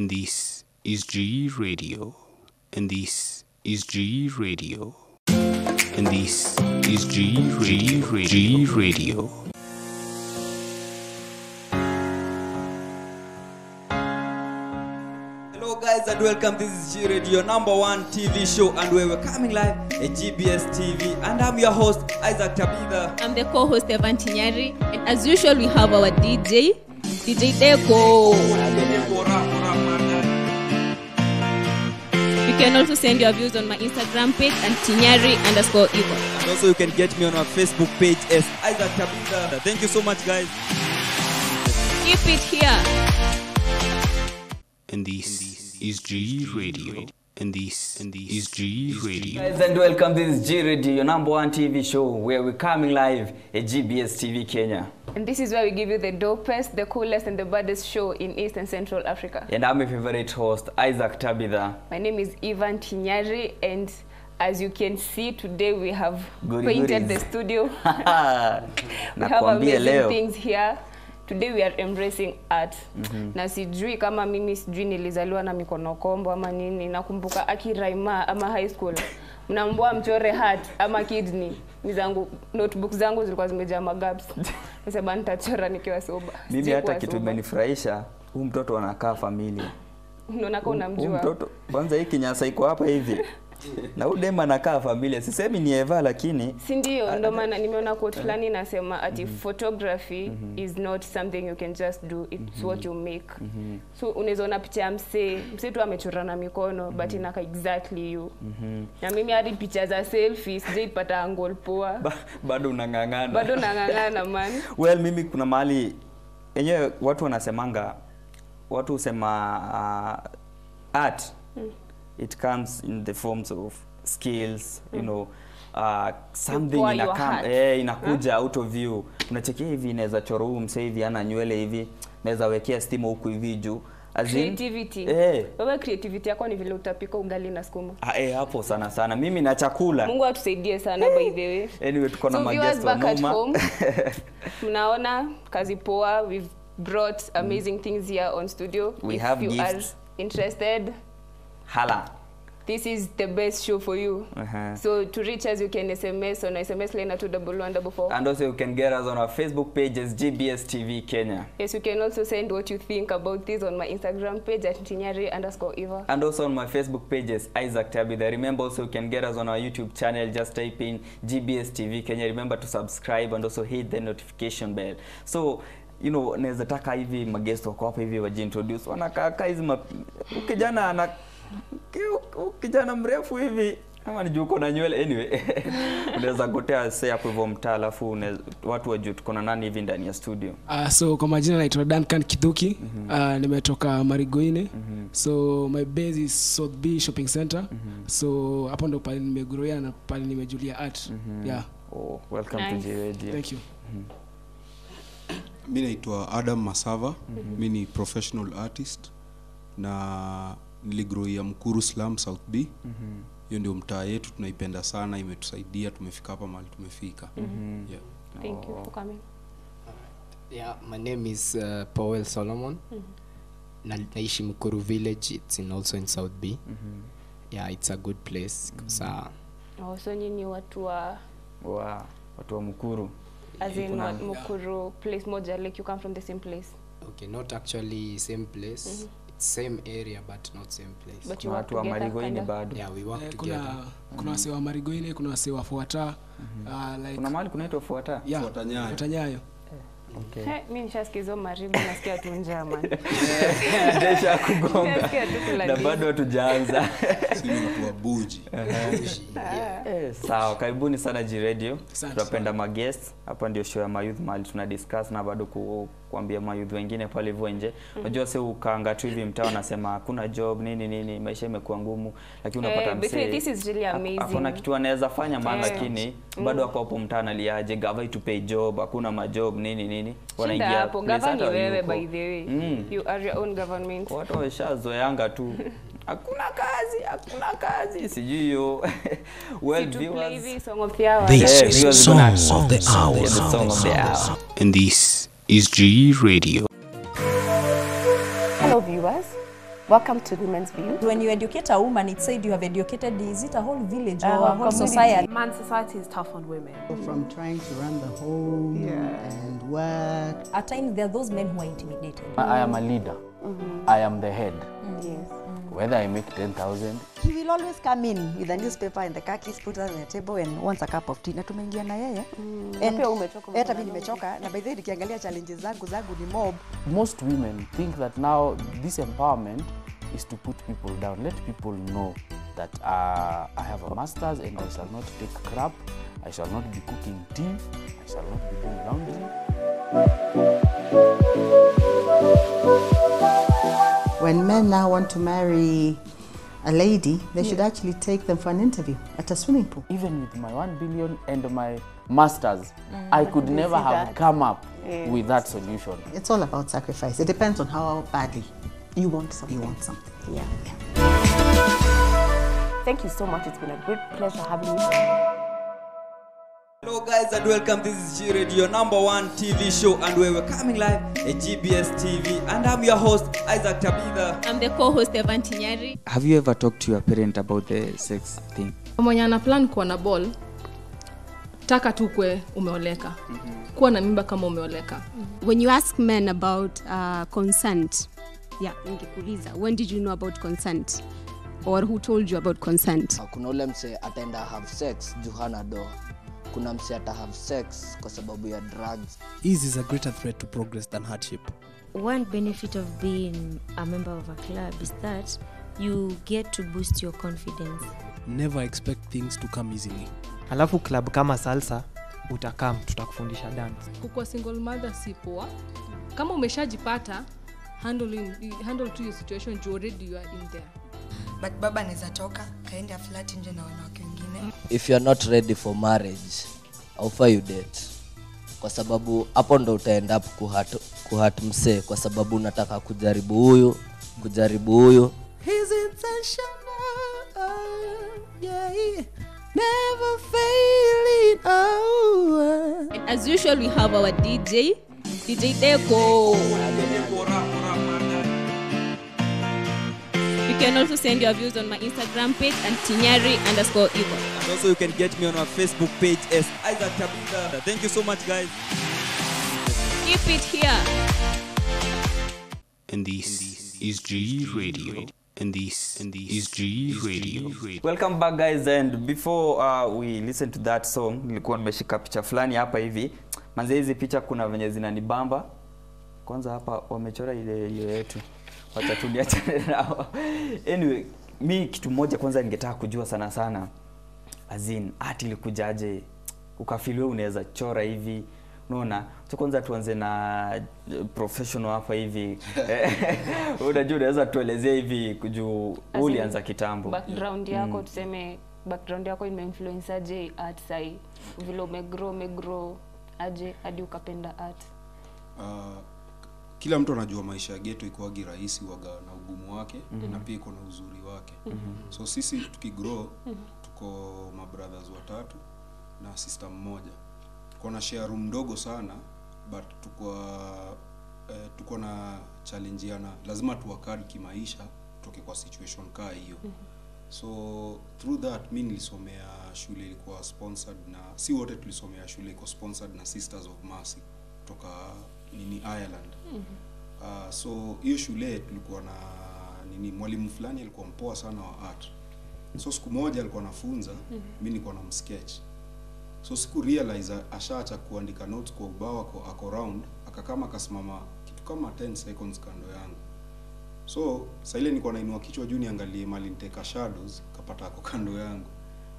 and this is GE Radio, and this is GE Radio, and this is GE Radio. GE Radio. Hello guys and welcome. This is G Radio number one TV show and we're coming live at GBS TV and I'm your host Isaac Tabitha. I'm the co-host Evan Tinyari, and as usual, we have our DJ, DJ Deco. Can also send your views on my Instagram page and Tinyari underscore Eva. And also you can get me on our Facebook page as Isaac Tabitha. Thank you so much guys. Keep it here. and this is GE Radio, and this and this is G Radio. Guys and welcome. This is G Radio, your number one TV show where we're coming live at GBS TV Kenya. And this is where we give you the dopest, the coolest, and the baddest show in East and Central Africa. And I'm your favorite host Isaac Tabitha. My name is Ivan Tinyari, and as you can see today, we have Goody painted goodies. the studio. we have amazing leo. things here. Today we are embracing art. mm -hmm. Na sijui kama mimi sijui nilizaliwa na mikono kombo ama nini. Nakumbuka akiraima ama high school mnaambua mchore heart ama kidney. mizangu notebook zangu zilikuwa zimejaa magaps. Nasema nitachora nikiwa soba. Mimi hata kitu imenifurahisha, huu mtoto anakaa familia. unaona kama unamjua mtoto kwanza hii kinyasa iko hapa hivi. Na huyu dem anakaa familia. Sisemi ni Eva lakini si ndio? ndo maana nimeona quote fulani inasema ati photography is not something you can just do it's what you make. So unaweza ona picha ya msee. Msee tu amechora na mikono but inaka exactly you. Na mimi hadi picha za selfie sijaipata angle poa. Ba, bado unang'ang'ana. bado unang'ang'ana man. Well mimi kuna mahali yenyewe watu wanasemanga watu husema uh, art it comes in the forms of skills mm. you know uh, something inakam, eh, inakuja out of you. Unachekia hivi inaweza choro huu msee hivi ana nywele hivi naweza wekea stima huku hivi juu. Creativity. eh, wewe creativity yako ni vile utapika ugali na sukuma ah, eh, hapo sana sana. Mimi na chakula. Mungu atusaidie sana by the way. Anyway tuko na So viewers wa noma mnaona kazi poa. We've brought amazing mm. things here on studio. We if have you gifts. are interested hala. This is the best show for you. Uh-huh. so to reach us you can sms on sms line at 21144 and also you can get us on our facebook page as gbs tv kenya. Yes you can also send what you think about this on my instagram page at tinyari underscore eva and also on my facebook page as isaac tabitha remember also you can get us on our youtube channel. Just type in gbs tv kenya. Remember to subscribe and also hit the notification bell. So you know naweza taka hivi magesto wako hapa hivi wajiintroduce. Wanakaa hizi ukijana ana kijana mrefu hivi ama ni juu uko na nywele anyway unaweza gotea se hapo hivyo mtaa alafu watu wajue tuko na nani hivi ndani ya studio Uh, so kwa majina naitwa Duncan Kidhuki. mm-hmm. uh, nimetoka Marigoine mm-hmm. so my base is South B Shopping Center mm-hmm. so hapo ndo pale nimegrowia na pale nimejulia art mm-hmm. yeah oh, welcome Nice. to J Radio. thank you mi naitwa adam masava mm-hmm. mi ni professional artist na niligroia mkuru slam south b hiyo mm-hmm. ndio mtaa yetu tunaipenda sana imetusaidia tumefika hapa mahali tumefika mm-hmm. yeah. thank you for coming Yeah, my name is uh, Powell Solomon. Na, naishi Mkuru village. It's in also in South B. Mm-hmm. Yeah, it's a good place. Mm-hmm. oh, so nyinyi watu wa wa watu wa mkuru as in yeah. mukuru place moja like you come from the same place okay, not actually same place. It's same area but not same place. but you work watu wa marigoini bado. Yeah, we work Eh, together. kuna kuna wasee wa Marigoine kuna wasee wa Fuata. Uh, like kuna mahali kunaitwa fuata? Yeah Fuata Nyayo. Fuata Nyayo. Okay. Hey, mi nishasikiza maribu nasikia tu njaa man. Kugonga. Na bado hatujaanza. Buji. Eh, sawa karibuni sana G radio. Tunapenda magest hapa ndio show ya mayouth mali tuna discuss na bado ku, kuambia mayudhi wengine pale hivyo nje unajua mm. sio ukaanga tu hivi mtaa unasema hakuna job nini nini maisha imekuwa ngumu lakini unapata Eh, but msee this is really amazing. hakuna kitu anaweza fanya maana Eh. lakini bado ako hapo mtaa analiaje gava itupei job hakuna majob nini nini wanaingia hapo gava ni wewe by the way Mm. you are your own government watu wameshazoeanga tu hakuna kazi hakuna kazi sijui hiyo well viewers. play viewers hivi song of the hour This Eh, is Song of the Hour. The song of the hour. And this is GE Radio. Hello viewers. Welcome to Women's View. When you educate a woman, it said you have educated, is it a whole village or Uh, a whole community. society? Man, society is tough on women. From trying to run the home and work. At times, there are those men who are intimidated. I am a leader. I am the head. Yes. Whether I make 10,000, He will always come in with a newspaper and the car keys put on the table and wants a cup of tea. Na tumeingia na yeye. And hata mimi nimechoka na by the way nikiangalia challenges zangu zangu ni mob. most women think that now this empowerment is to put people down. Let people know that uh, I have a master's and I shall not take crap. I shall not be cooking tea. I shall not be doing laundry. When men now want to marry a lady, they should actually take them for an interview at a swimming pool. Even with my 1 billion and my master's, mm, I could never have that? come up Yes. with that solution. It's all about sacrifice. It depends on how badly you want something. You want something. Yeah. Thank you so much. It's been a great pleasure having you. Hello guys and welcome. This is G Radio number one TV show and we we're coming live at GBS TV and I'm your host Isaac Tabitha. I'm the co-host Evan Tinyari. Have you ever talked to your parent about the sex thing? mwenye ana plan kuwa na ball taka tu kwe umeoleka kuwa na mimba kama umeoleka when you ask men about uh, consent yeah ningekuuliza when did you know about consent or who told you about consent kuna ule mse ataenda have sex juu hana doa kuna mse ata have sex kwa sababu ya drugs Ease is a greater threat to progress than hardship. One benefit of being a member of a club is that you get to boost your confidence. Never expect things to come easily. alafu club kama salsa utakam tutakufundisha dance kukuwa single mother si poa kama umeshajipata handle, in- handle to your situation you already you are in there but baba anaweza toka kaenda flat nje na wanawake wengine if you are not ready for marriage aufa you date kwa sababu hapo ndo utaenda up kuhat, kuhat msee kwa sababu unataka kujaribu huyu kujaribu huyu yeah, never failing. Oh, And as usual, we have our DJ, DJ Deco. You can also send your views on my Instagram page and Tinyari underscore Igor. And also you can get me on our Facebook page as Isaac Tabitha. Thank you so much guys. Keep it here. And this is G Radio. And this and this is G Radio. welcome back guys and before uh, we listen to that song nilikuwa nimeshika picha fulani hapa hivi manze hizi picha kuna venye zinanibamba kwanza hapa wamechora ile ile yetu wacha nao. Anyway mi kitu moja kwanza ningetaka kujua sana sana azin art ilikujaje ukafiliwe unaweza chora hivi unaona? Tu kwanza tuanze na eh, professional hapa hivi. Unajua unaweza tuelezea hivi juu ulianza kitambo. background yako Mm. tuseme background yako imeinfluence aje art sai vile umegrow umegrow aje hadi ukapenda art? Uh, kila mtu anajua maisha ya geto ikuagi rahisi waga na ugumu wake mm-hmm. na pia iko na uzuri wake mm-hmm. so sisi tukigrow Mhm. tuko mabrothers watatu na sister mmoja tuko na share room ndogo sana but tuko eh, tuko na challenge yana lazima tuwakadi kimaisha tutoke kwa situation kaa hiyo mm-hmm. so through that mi nilisomea shule ilikuwa sponsored na si wote tulisomea shule iko sponsored na sisters of mercy kutoka nini ireland mm -hmm. uh, so hiyo shule tulikuwa na nini mwalimu fulani alikuwa mpoa sana wa art so siku moja alikuwa anafunza mm -hmm. mimi nilikuwa na msketch so siku realize ashaacha kuandika notes kwa ubao ako, ako round akakama akasimama kitu kama 10 seconds kando yangu so saa ile nilikuwa nainua kichwa juu niangalie mali niteka shadows kapata ako kando yangu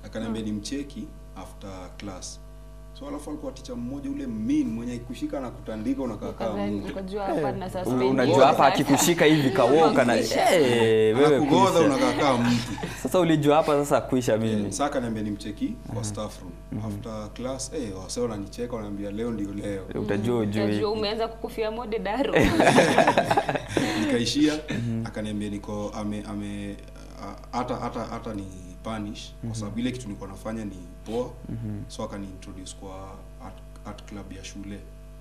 akaniambia Hmm. ni mcheki after class so alafu alikuwa ticha mmoja ule mean mwenye kushika na kutandika unakaa kama mtu. hapa na Un- unajua hapa akikushika hivi kawoka na Eh, wewe kuisha. unakaa kama mtu. sasa ulijua hapa sasa kuisha mimi. Yeah, saka niambia nimcheki kwa staff room. After class eh hey, wase wananicheka wananiambia leo ndio leo. Mm. utajua Utajua umeanza kukufia mode daro. Nikaishia akaniambia niko ame ame hata hata hata ni punish kwa sababu ile kitu nilikuwa nafanya ni poa -hmm. so akani introduce kwa art, art club ya shule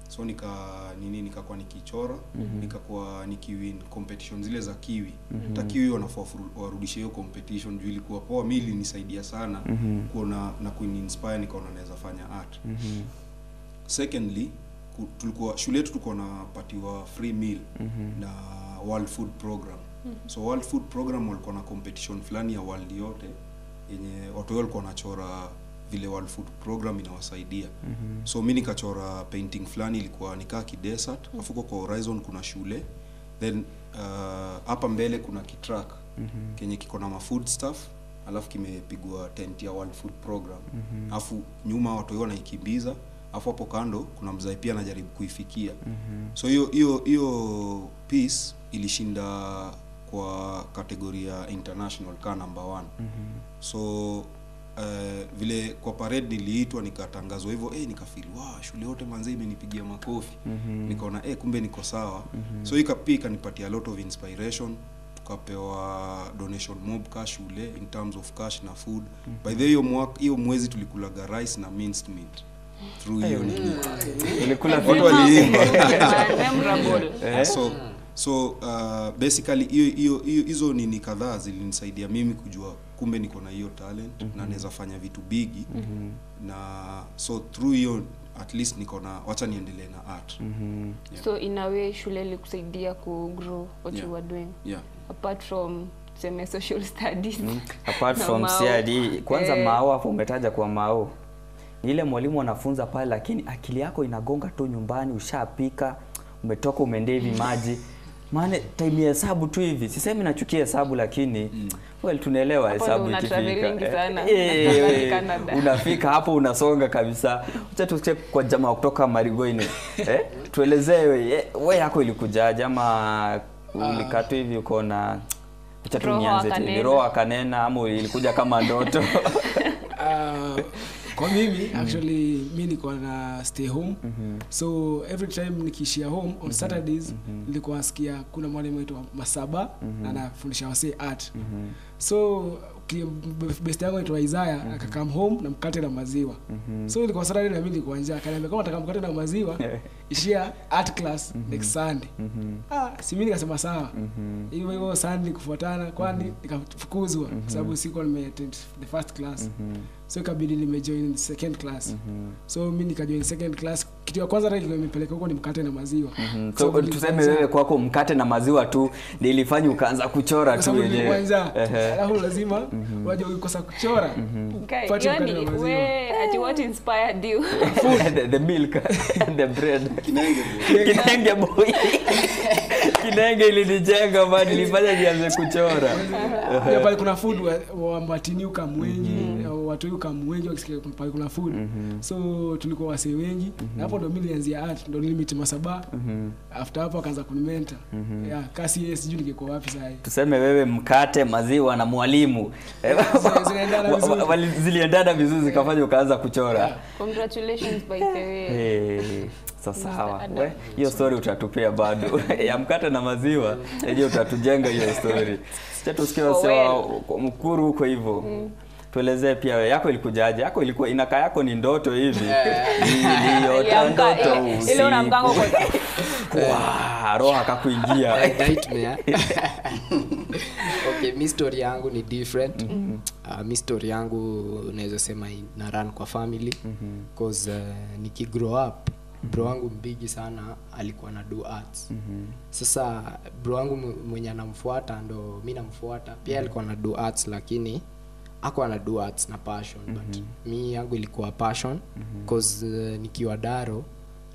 so nika nini nikakuwa nikichora mm -hmm. nikakuwa nikiwin competition zile za kiwi mm -hmm. kiwi wanafaa warudishe hiyo competition juu ilikuwa poa mi ilinisaidia sana mm -hmm. kuona na kuininspire nikaona naweza fanya art mm -hmm. secondly tulikuwa shule yetu tulikuwa napatiwa free meal mm -hmm. na world food program mm -hmm. so world food program walikuwa na competition fulani ya world yote yenye watu wao walikuwa wanachora vile world food program inawasaidia mm -hmm. so mi nikachora painting fulani ilikuwa nikaa kidesert alafu huko kwa horizon kuna shule then hapa uh, hapa mbele kuna kitrack mm -hmm. kenye kiko na mafood stuff alafu kimepigwa tent ya world food program mm -hmm. Afu nyuma watu wao wanaikimbiza afu hapo kando kuna mzai pia anajaribu kuifikia mm -hmm. so hiyo hiyo hiyo piece ilishinda kwa kategori ya international ka number one. Mhm. so uh, vile kwa parade niliitwa nikatangazwa hivyo eh nikafeel wow shule yote manze imenipigia makofi. Mhm. nikaona eh kumbe niko sawa. Mhm. so ika pia ikanipatia lot of inspiration tukapewa donation mob ka shule in terms of cash na food. By the way hiyo hiyo mwezi tulikulaga rice na minced meat through hiyo nini Ulikula watu waliimba. So so uh, basically hiyo hiyo hizo nini kadhaa zilinisaidia mimi kujua kumbe niko na hiyo talent mm -hmm. na naweza fanya vitu bigi mm -hmm. na so through hiyo at least niko na wacha niendelee na art mm -hmm. Yeah. so in a way shule ilikusaidia kugrow what Yeah. you were doing yeah apart from tuseme social studies mm. apart from mao. CRD kwanza Eh, mao hapo umetaja kwa mao ni ile mwalimu anafunza pale lakini akili yako inagonga tu nyumbani ushapika umetoka umeendea hivi maji maana time ya hesabu tu hivi. Sisemi nachukia hesabu lakini mm. well tunaelewa hesabu ikifika. Eh, sana. eh, eh, unafika hapo unasonga kabisa. Acha tusikie kwa jamaa kutoka Marigoine eh tuelezee we, eh, we yako ilikujaje? Ama ulikaa tu hivi uko na acha tunianze roho akanena. Ama ilikuja kama ndoto? Uh, kwa mimi actually mi nilikuwa na stay home mm -hmm. so every time nikiishia home on saturdays nilikuwa nasikia kuna mwalimu aitwa masaba mm -hmm. anafundisha wasee art mm -hmm. so best yangu aitwa isaya akakam home na mkate na maziwa mm -hmm. so ilikuwa saturday na mimi nilikuwa njaa akaniambia kama nataka mkate na maziwa ishia art class mm -hmm. next sunday mm -hmm. ah, si mimi nikasema sawa hivyo hivyo sunday kufuatana kwani mm -hmm. nikafukuzwa mm kwa sababu sikuwa nimeattend the first class so ikabidi nimejoin second class. Mm-hmm. so mi nikajoin second class. Kitu ya kwanza hata ilikuwa imepeleka huko ni mkate na maziwa. Mm-hmm. so so tuseme wewe kwako mkate na maziwa tu ndio ilifanya ukaanza kuchora tu wenyewe alafu lazima waje ukikosa kuchora. Mm-hmm. okay. na yani, maziwa. we, ati what inspired you? The, the milk and the bread. Kinenge boy kinenge ilinijenga man nilifanya nianze kuchora. Pia pale kuna food wa- Mbatini matini ukam wengi watu hii ukam wengi wakisikia pale kuna food. So tulikuwa wasee wengi. Na hapo ndo mi nilianzia art ndo nilimiti masaba. After hapo akaanza kunimenta. Yeah, kasi yeye sijui ningekuwa wapi saa tuseme wewe mkate maziwa na mwalimu. Ziliendana vizuri zikafanya ukaanza kuchora. Congratulations by the way so sawa we hiyo story utatupea bado. Ya mkate na maziwa enyewe utatujenga hiyo story. Sicha tusikie For wase well. wa mkuru huko hivyo tuelezee pia we yako ilikujaje? Yako ilikuwa inakaa yako ni ndoto hivi. Iliota Iliamka, ndoto eh, ile kwa Wa, roho akakuingia. Nightmare okay mi story yangu ni different. Uh, mi story yangu naweza sema na run kwa family. Cause uh, nikigrow up bro wangu mbigi sana alikuwa na do arts. Mm-hmm. sasa bro wangu mwenye anamfuata ndo mi namfuata. Pia alikuwa na do arts lakini ako ana do arts na passion mm-hmm. but mi yangu ilikuwa passion cause uh, nikiwa daro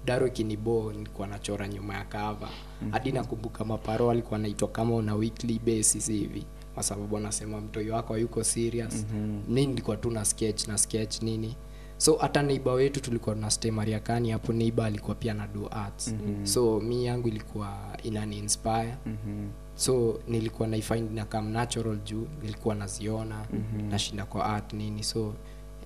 daro kinibo nilikuwa nachora nyuma ya kava hadi nakumbuka maparo alikuwa anaitwa kama una weekly basis hivi kwa sababu anasema mtoi wako hayuko serious. Mm-hmm. mi nilikuwa tu na sketch na sketch nini so hata neiba wetu tulikuwa na stay mariakani hapo neiba alikuwa pia na do arts mm-hmm. so mi yangu ilikuwa inani inspire mm-hmm so nilikuwa naifind na kam natural juu nilikuwa naziona Mhm. nashinda kwa art nini so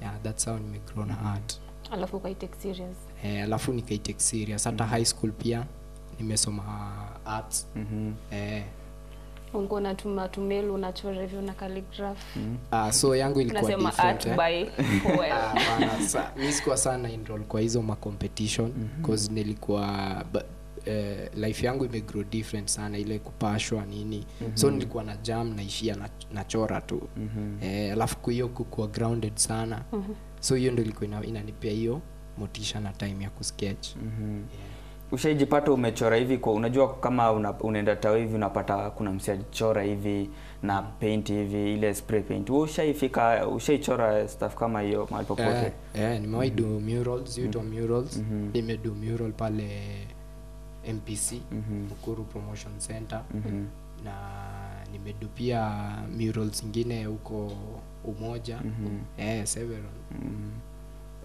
yeah, that's how nimegrow na mm-hmm. art alafu ukaitake serious eh, alafu nikaitake serious hata mm-hmm. high school pia nimesoma arts mm-hmm. eh, ulikuwa unatuma tumelu unachora hivyo na calligraph Ah, so yangu ilikuwa Unasema art eh. by poem. Ah, sa- sikuwa sana enroll kwa hizo ma competition cause nilikuwa uh, eh, life yangu imegrow different sana ile kupashwa nini mm-hmm. so Mhm. nilikuwa na jam naishia na, nachora tu eh, alafu ku- hiyo kukuwa grounded sana mm-hmm. so hiyo ndo ilikuwa ina- inanipea hiyo motisha na time ya kusketch ushaijipata umechora hivi kwa unajua kama una, unaenda tao hivi unapata kuna msiachora hivi na paint hivi ile spray paint. Wewe ushaifika ushaichora stuff kama hiyo mahali popote? Eh, eh, nimewahi do murals huitwa murals. Nimedo mural pale mpc mkuru promotion center. Mm -hmm. na nimedu pia murals zingine huko umoja. Mm -hmm. eh, several. Ah,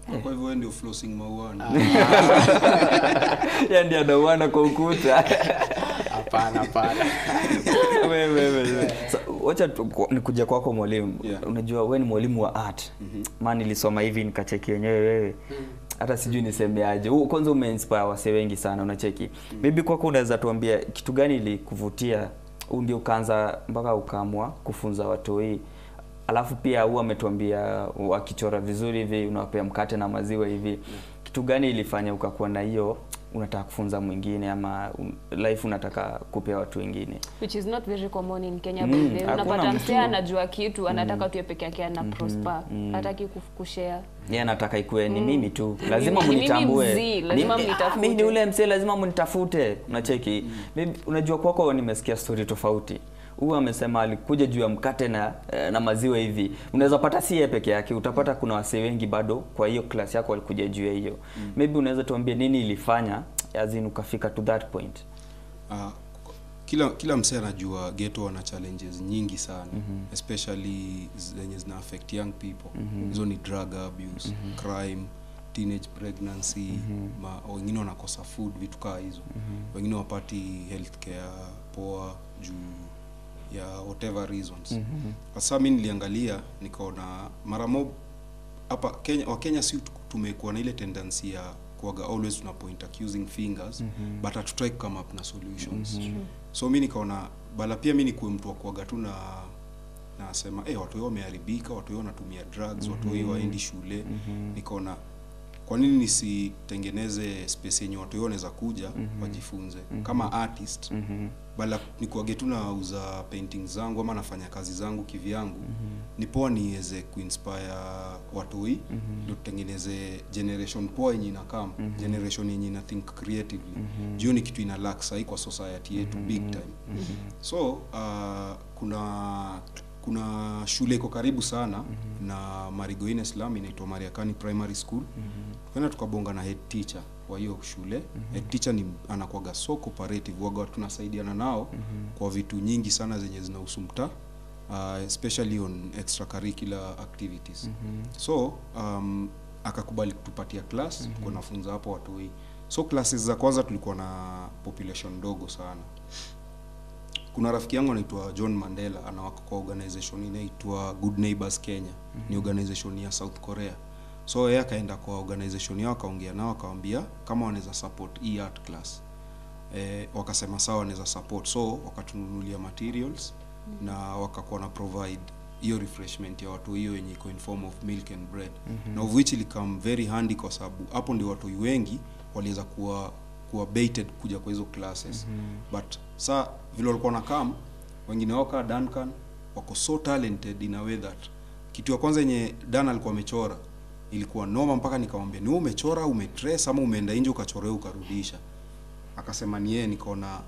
kwa hivyo wewe ndio flossing mauana. ya ndio anauana kwa ukuta. Hapana hapana. Wewe, wewe, wewe. Wacha nikuja kwako mwalimu. Unajua we ni mwalimu wa art. Ma nilisoma hivi nikacheki wenyewe wewe. Hata sijui nisemeaje. Kwanza umeinspire wase wengi sana unacheki. Maybe kwako unaweza tuambia kitu gani ilikuvutia? Huu ndio ukaanza mpaka ukaamua kufunza watoi alafu pia huwa ametuambia wakichora vizuri hivi unawapea mkate na maziwa hivi mm. kitu gani ilifanya ukakuwa na hiyo unataka kufunza mwingine ama un, life unataka kupea watu wengine which is not very common in Kenya Mm, by the way. Unapata mtu. msee anajua kitu anataka Mm. tu peke yake ana Mhm, prosper mm. hataki kushare yeye anataka ikuwe ni Mm. mimi tu lazima mnitambue lazima Ni- ah, mnitafute. mimi ni ule msee lazima mnitafute unacheki mm. unajua kwako nimesikia story tofauti huyu amesema alikuja juu ya mkate na, eh, na maziwa hivi unaweza pata si yeye peke yake utapata kuna wasee wengi bado kwa hiyo klasi yako walikuja juu ya hiyo Mm. maybe unaweza tuambie nini ilifanya azin ukafika to that point Uh, kila kila msee anajua ghetto wana challenges nyingi sana mm -hmm. especially zenye zina affect young people mm hizo ni drug abuse mm -hmm. crime teenage pregnancy mm ma, wengine wanakosa food vitu kaa hizo mm -hmm. wengine wapati healthcare poa juu ya whatever reasons Mhm. sasa mi niliangalia nikaona mara mob hapa Kenya wa Kenya si tu- tumekuwa na ile tendency ya kuaga always tuna point accusing fingers mm -hmm. but hatutrai come up na solutions mm -hmm. so mi nikaona bala pia mi nikuwe mtu wa kuaga tu na nasema hey, watu wao wameharibika watu wao wanatumia drugs mm -hmm. watu wao Mhm. waendi shule mm -hmm. nikaona kwa nini nisitengeneze space yenye watu wao wanaweza kuja mm -hmm. wajifunze mm -hmm. kama artist mm -hmm. bala nikuage tu nauza paintings zangu ama nafanya kazi zangu kivyangu ni poa niweze kuinspire watoi mm ndio tutengeneze generation poa yenye inakam -hmm. generation yenye ina think creatively Mhm. juu ni kitu ina lack sahi kwa society yetu mm -hmm. big time mm -hmm. so uh, kuna kuna shule iko karibu sana mm -hmm. na marigoine Slum inaitwa mariakani primary school mm -hmm. tukaenda tukabonga na head teacher wa hiyo shule mm -hmm. head teacher ni anakwaga so cooperative waga tunasaidiana nao mm -hmm. kwa vitu nyingi sana zenye zinahusu mtaa uh, especially on extracurricular activities mm -hmm. so um, akakubali kutupatia class mm -hmm. nafunza hapo watoi so classes za kwanza tulikuwa na population ndogo sana kuna rafiki yangu anaitwa john mandela anawaka kwa organization inaitwa good neighbors kenya mm -hmm. ni organization ya south korea so yeye akaenda kwa organization yao akaongea nao akawambia kama wanaweza support hii art class eh, wakasema sawa wanaweza support so wakatununulia materials mm-hmm. na wakakuwa na provide hiyo refreshment ya watu hiyo yenye iko in form of milk and bread mm -hmm. na of which ilikam very handy kwa sababu hapo ndio watu wengi waliweza kuwa kuwa baited kuja kwa hizo classes mm -hmm. but saa vile walikuwa na kam wengine wao kaa Duncan wako so talented in a way that kitu ya kwanza yenye Dan alikuwa amechora ilikuwa noma mpaka nikamwambia ni wewe umechora umetrace ama umeenda nje ukachora ukarudisha akasema ni yeye nikaona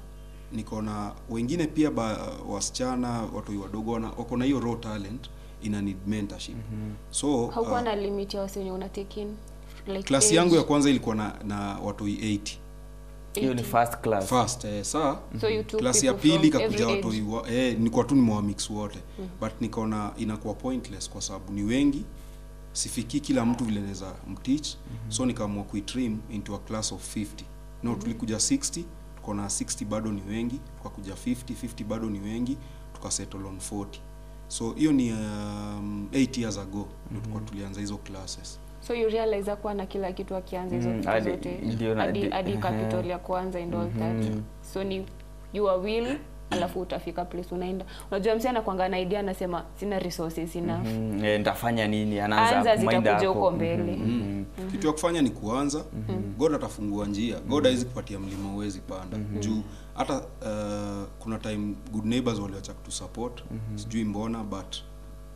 nikaona wengine pia ba, wasichana watu wadogo wana- wako na hiyo raw talent ina need mentorship mm -hmm. so haukuwa uh, na limit ya wenye una take in like klasi age? yangu ya kwanza ilikuwa na, na watu 80 hiyo ni first class. First eh, saa So you took klasi ya pili kakuja ikakuja watu wa, eh, nilikuwa tu nimewamix wote. Mm -hmm. but nikaona inakuwa pointless kwa sababu ni wengi sifikii kila mtu vile naweza mteach. Mm -hmm. so nikaamua kuitrim into a class of 50 no Mhm. tulikuja 60 tukaona 60 bado ni wengi tukakuja 50 50 bado ni wengi tukasettle on 40 so hiyo ni um, 8 years ago mm -hmm. tulikuwa tulianza hizo classes so you realize kuwa na kila kitu akianza hizo Mm, vitu zote hadi hadi capital ya kwanza and all that Mhm. so ni your will alafu utafika place unaenda unajua msi anakwanga na idea anasema sina resources enough -hmm. eh, nitafanya nini Anza anaanza zitakuja mind yako. huko mbele. Mm -hmm. kitu ya kufanya ni kuanza Mm -hmm. god atafungua njia god hawezi kupatia mlima uwezi panda Mm -hmm. juu hata uh, kuna time good neighbors waliacha kutusupport sijui mbona but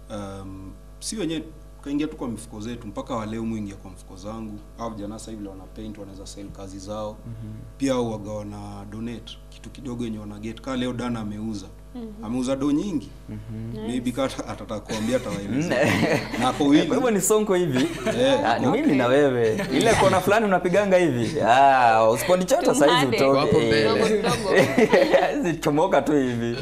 um, si wenyewe kaingia tu kwa mifuko zetu mpaka waleo mwingia kwa mfuko zangu. Au vijana sasa hivi wana paint wanaweza sell kazi zao. Mm-hmm. pia au waga wana donate kitu kidogo yenye wana get. Kaa leo dana ameuza. Mm-hmm. ameuza do nyingi. Nice. maybe kata atataka kuambia atawaeleza. Na Kwa willing. hivyo ni sonko hivi. Yeah. Ah, ni okay. mimi na wewe. Ile kona fulani unapiganga hivi. Ah, usiponichota sasa hivi utoke. Zichomoka tu hivi.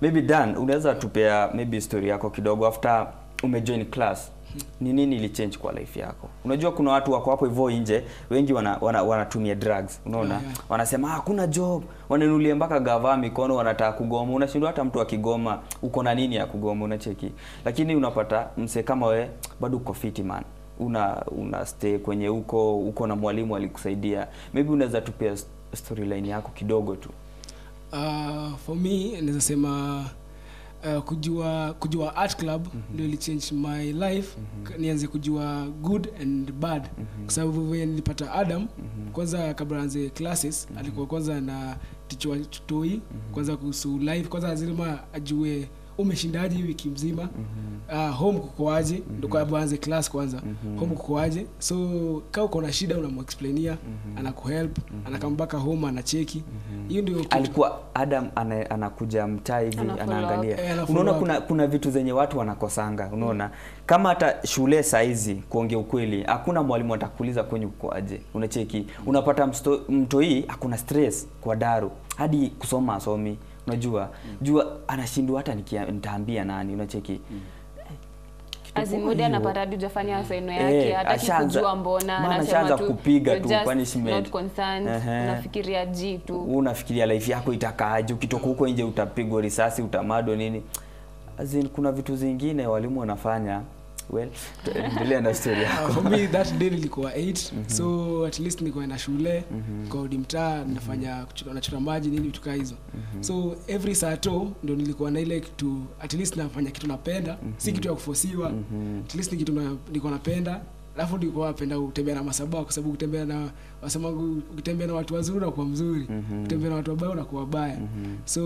Maybe Dan unaweza tupea maybe story yako kidogo after umejoin class ni nini ilichange kwa life yako? Unajua kuna watu wako hapo hivyo nje wengi wana, wana, wanatumia drugs unaona? Yeah, yeah. wanasema ah, hakuna job. Wananulia mpaka gavaa mikono wanataka kugoma. Unashindwa hata mtu akigoma uko na nini ya kugoma unacheki? Lakini unapata mse kama we bado uko fiti man. Una una stay kwenye huko uko na mwalimu alikusaidia. Maybe unaweza tupia storyline yako kidogo tu. Uh, for me naweza sema uh, kujua kujua art club ndio ili change my life mm -hmm. nianze kujua good and bad mm -hmm. kwa sababu vile nilipata adam mm -hmm. kwanza kabla anze classes mm -hmm. alikuwa kwanza na tichwa tutoi kwanza kuhusu life kwanza lazima ajue umeshindaje hii wiki mzima? Mm -hmm. uh, home kukoaje ndo kwa aanze class kwanza. Mm -hmm. home kukoaje so kaa uko na shida unamexplainia anakuhelp anakambaka home anacheki. Hiyo -hmm. ndio alikuwa adam ana, anakuja mtaa hivi anaangalia. Ana unaona kuna kuna vitu zenye watu wanakosanga unaona? Mm. -hmm. kama hata shule saizi kuongea ukweli hakuna mwalimu atakuuliza kwenye ukoaje unacheki? Unapata msto- mtoi hakuna stress kwa daru hadi kusoma asomi unajua mm. jua anashindwa hata nikia- nitaambia nani unacheki mm. hiyo. anapata hadi ujafanya asaino yake Eh, hataki kujua mbona kupiga "You're tu punishment." unafikiria ji tu unafikiria life yako itakaaje ukitoka huko nje utapigwa risasi utamado nini azin kuna vitu zingine walimu wanafanya well endelea na story Uh, yako. for me that day nilikuwa 8 so at least nilikuwa na shule kurudi mtaa nafanya kuchota- nachota maji nini vitu kaa hizo. So every saa to ndo nilikuwa na ile kitu at least nafanya kitu napenda. Si kitu ya kufosiwa. At least ni kitu na- nilikuwa napenda. Alafu nilikuwa napenda kutembea na masaba kwa sababu kutembea na wasemangu ukitembea na watu wazuri unakuwa mzuri. Kutembea na watu wabaya unakuwa wabaya so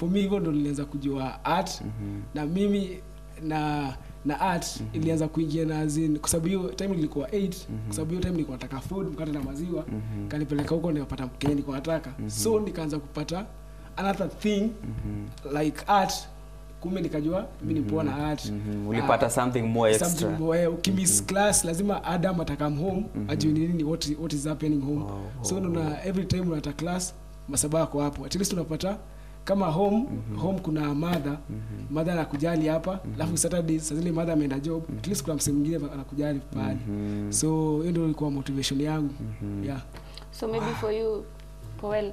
for me hivyo ndo nilianza kujua art. Na mimi na na art mm -hmm. ilianza kuingia na azin kwa sababu hiyo time nilikuwa 8 mm -hmm. kwa sababu hiyo time nilikuwa nataka food mkate na maziwa mm -hmm. kanipeleka huko nikapata kenye nilikuwa nataka mm -hmm. so nikaanza kupata another thing mm -hmm. like art kumbe nikajua mi ni poa na art mm -hmm. ulipata uh, something more extra. something more, eh, -hmm. class lazima adam atakam home mm -hmm. ajui nini what, what is happening home so na every time unata class masaba yako hapo at least unapata kama home mm -hmm. home kuna madha madha anakujali hapa alafu saturday saa zile madha ameenda job at least kuna msemo mwingine anakujali pale so hiyo ndio ilikuwa motivation yangu. Yeah. So maybe for you Powell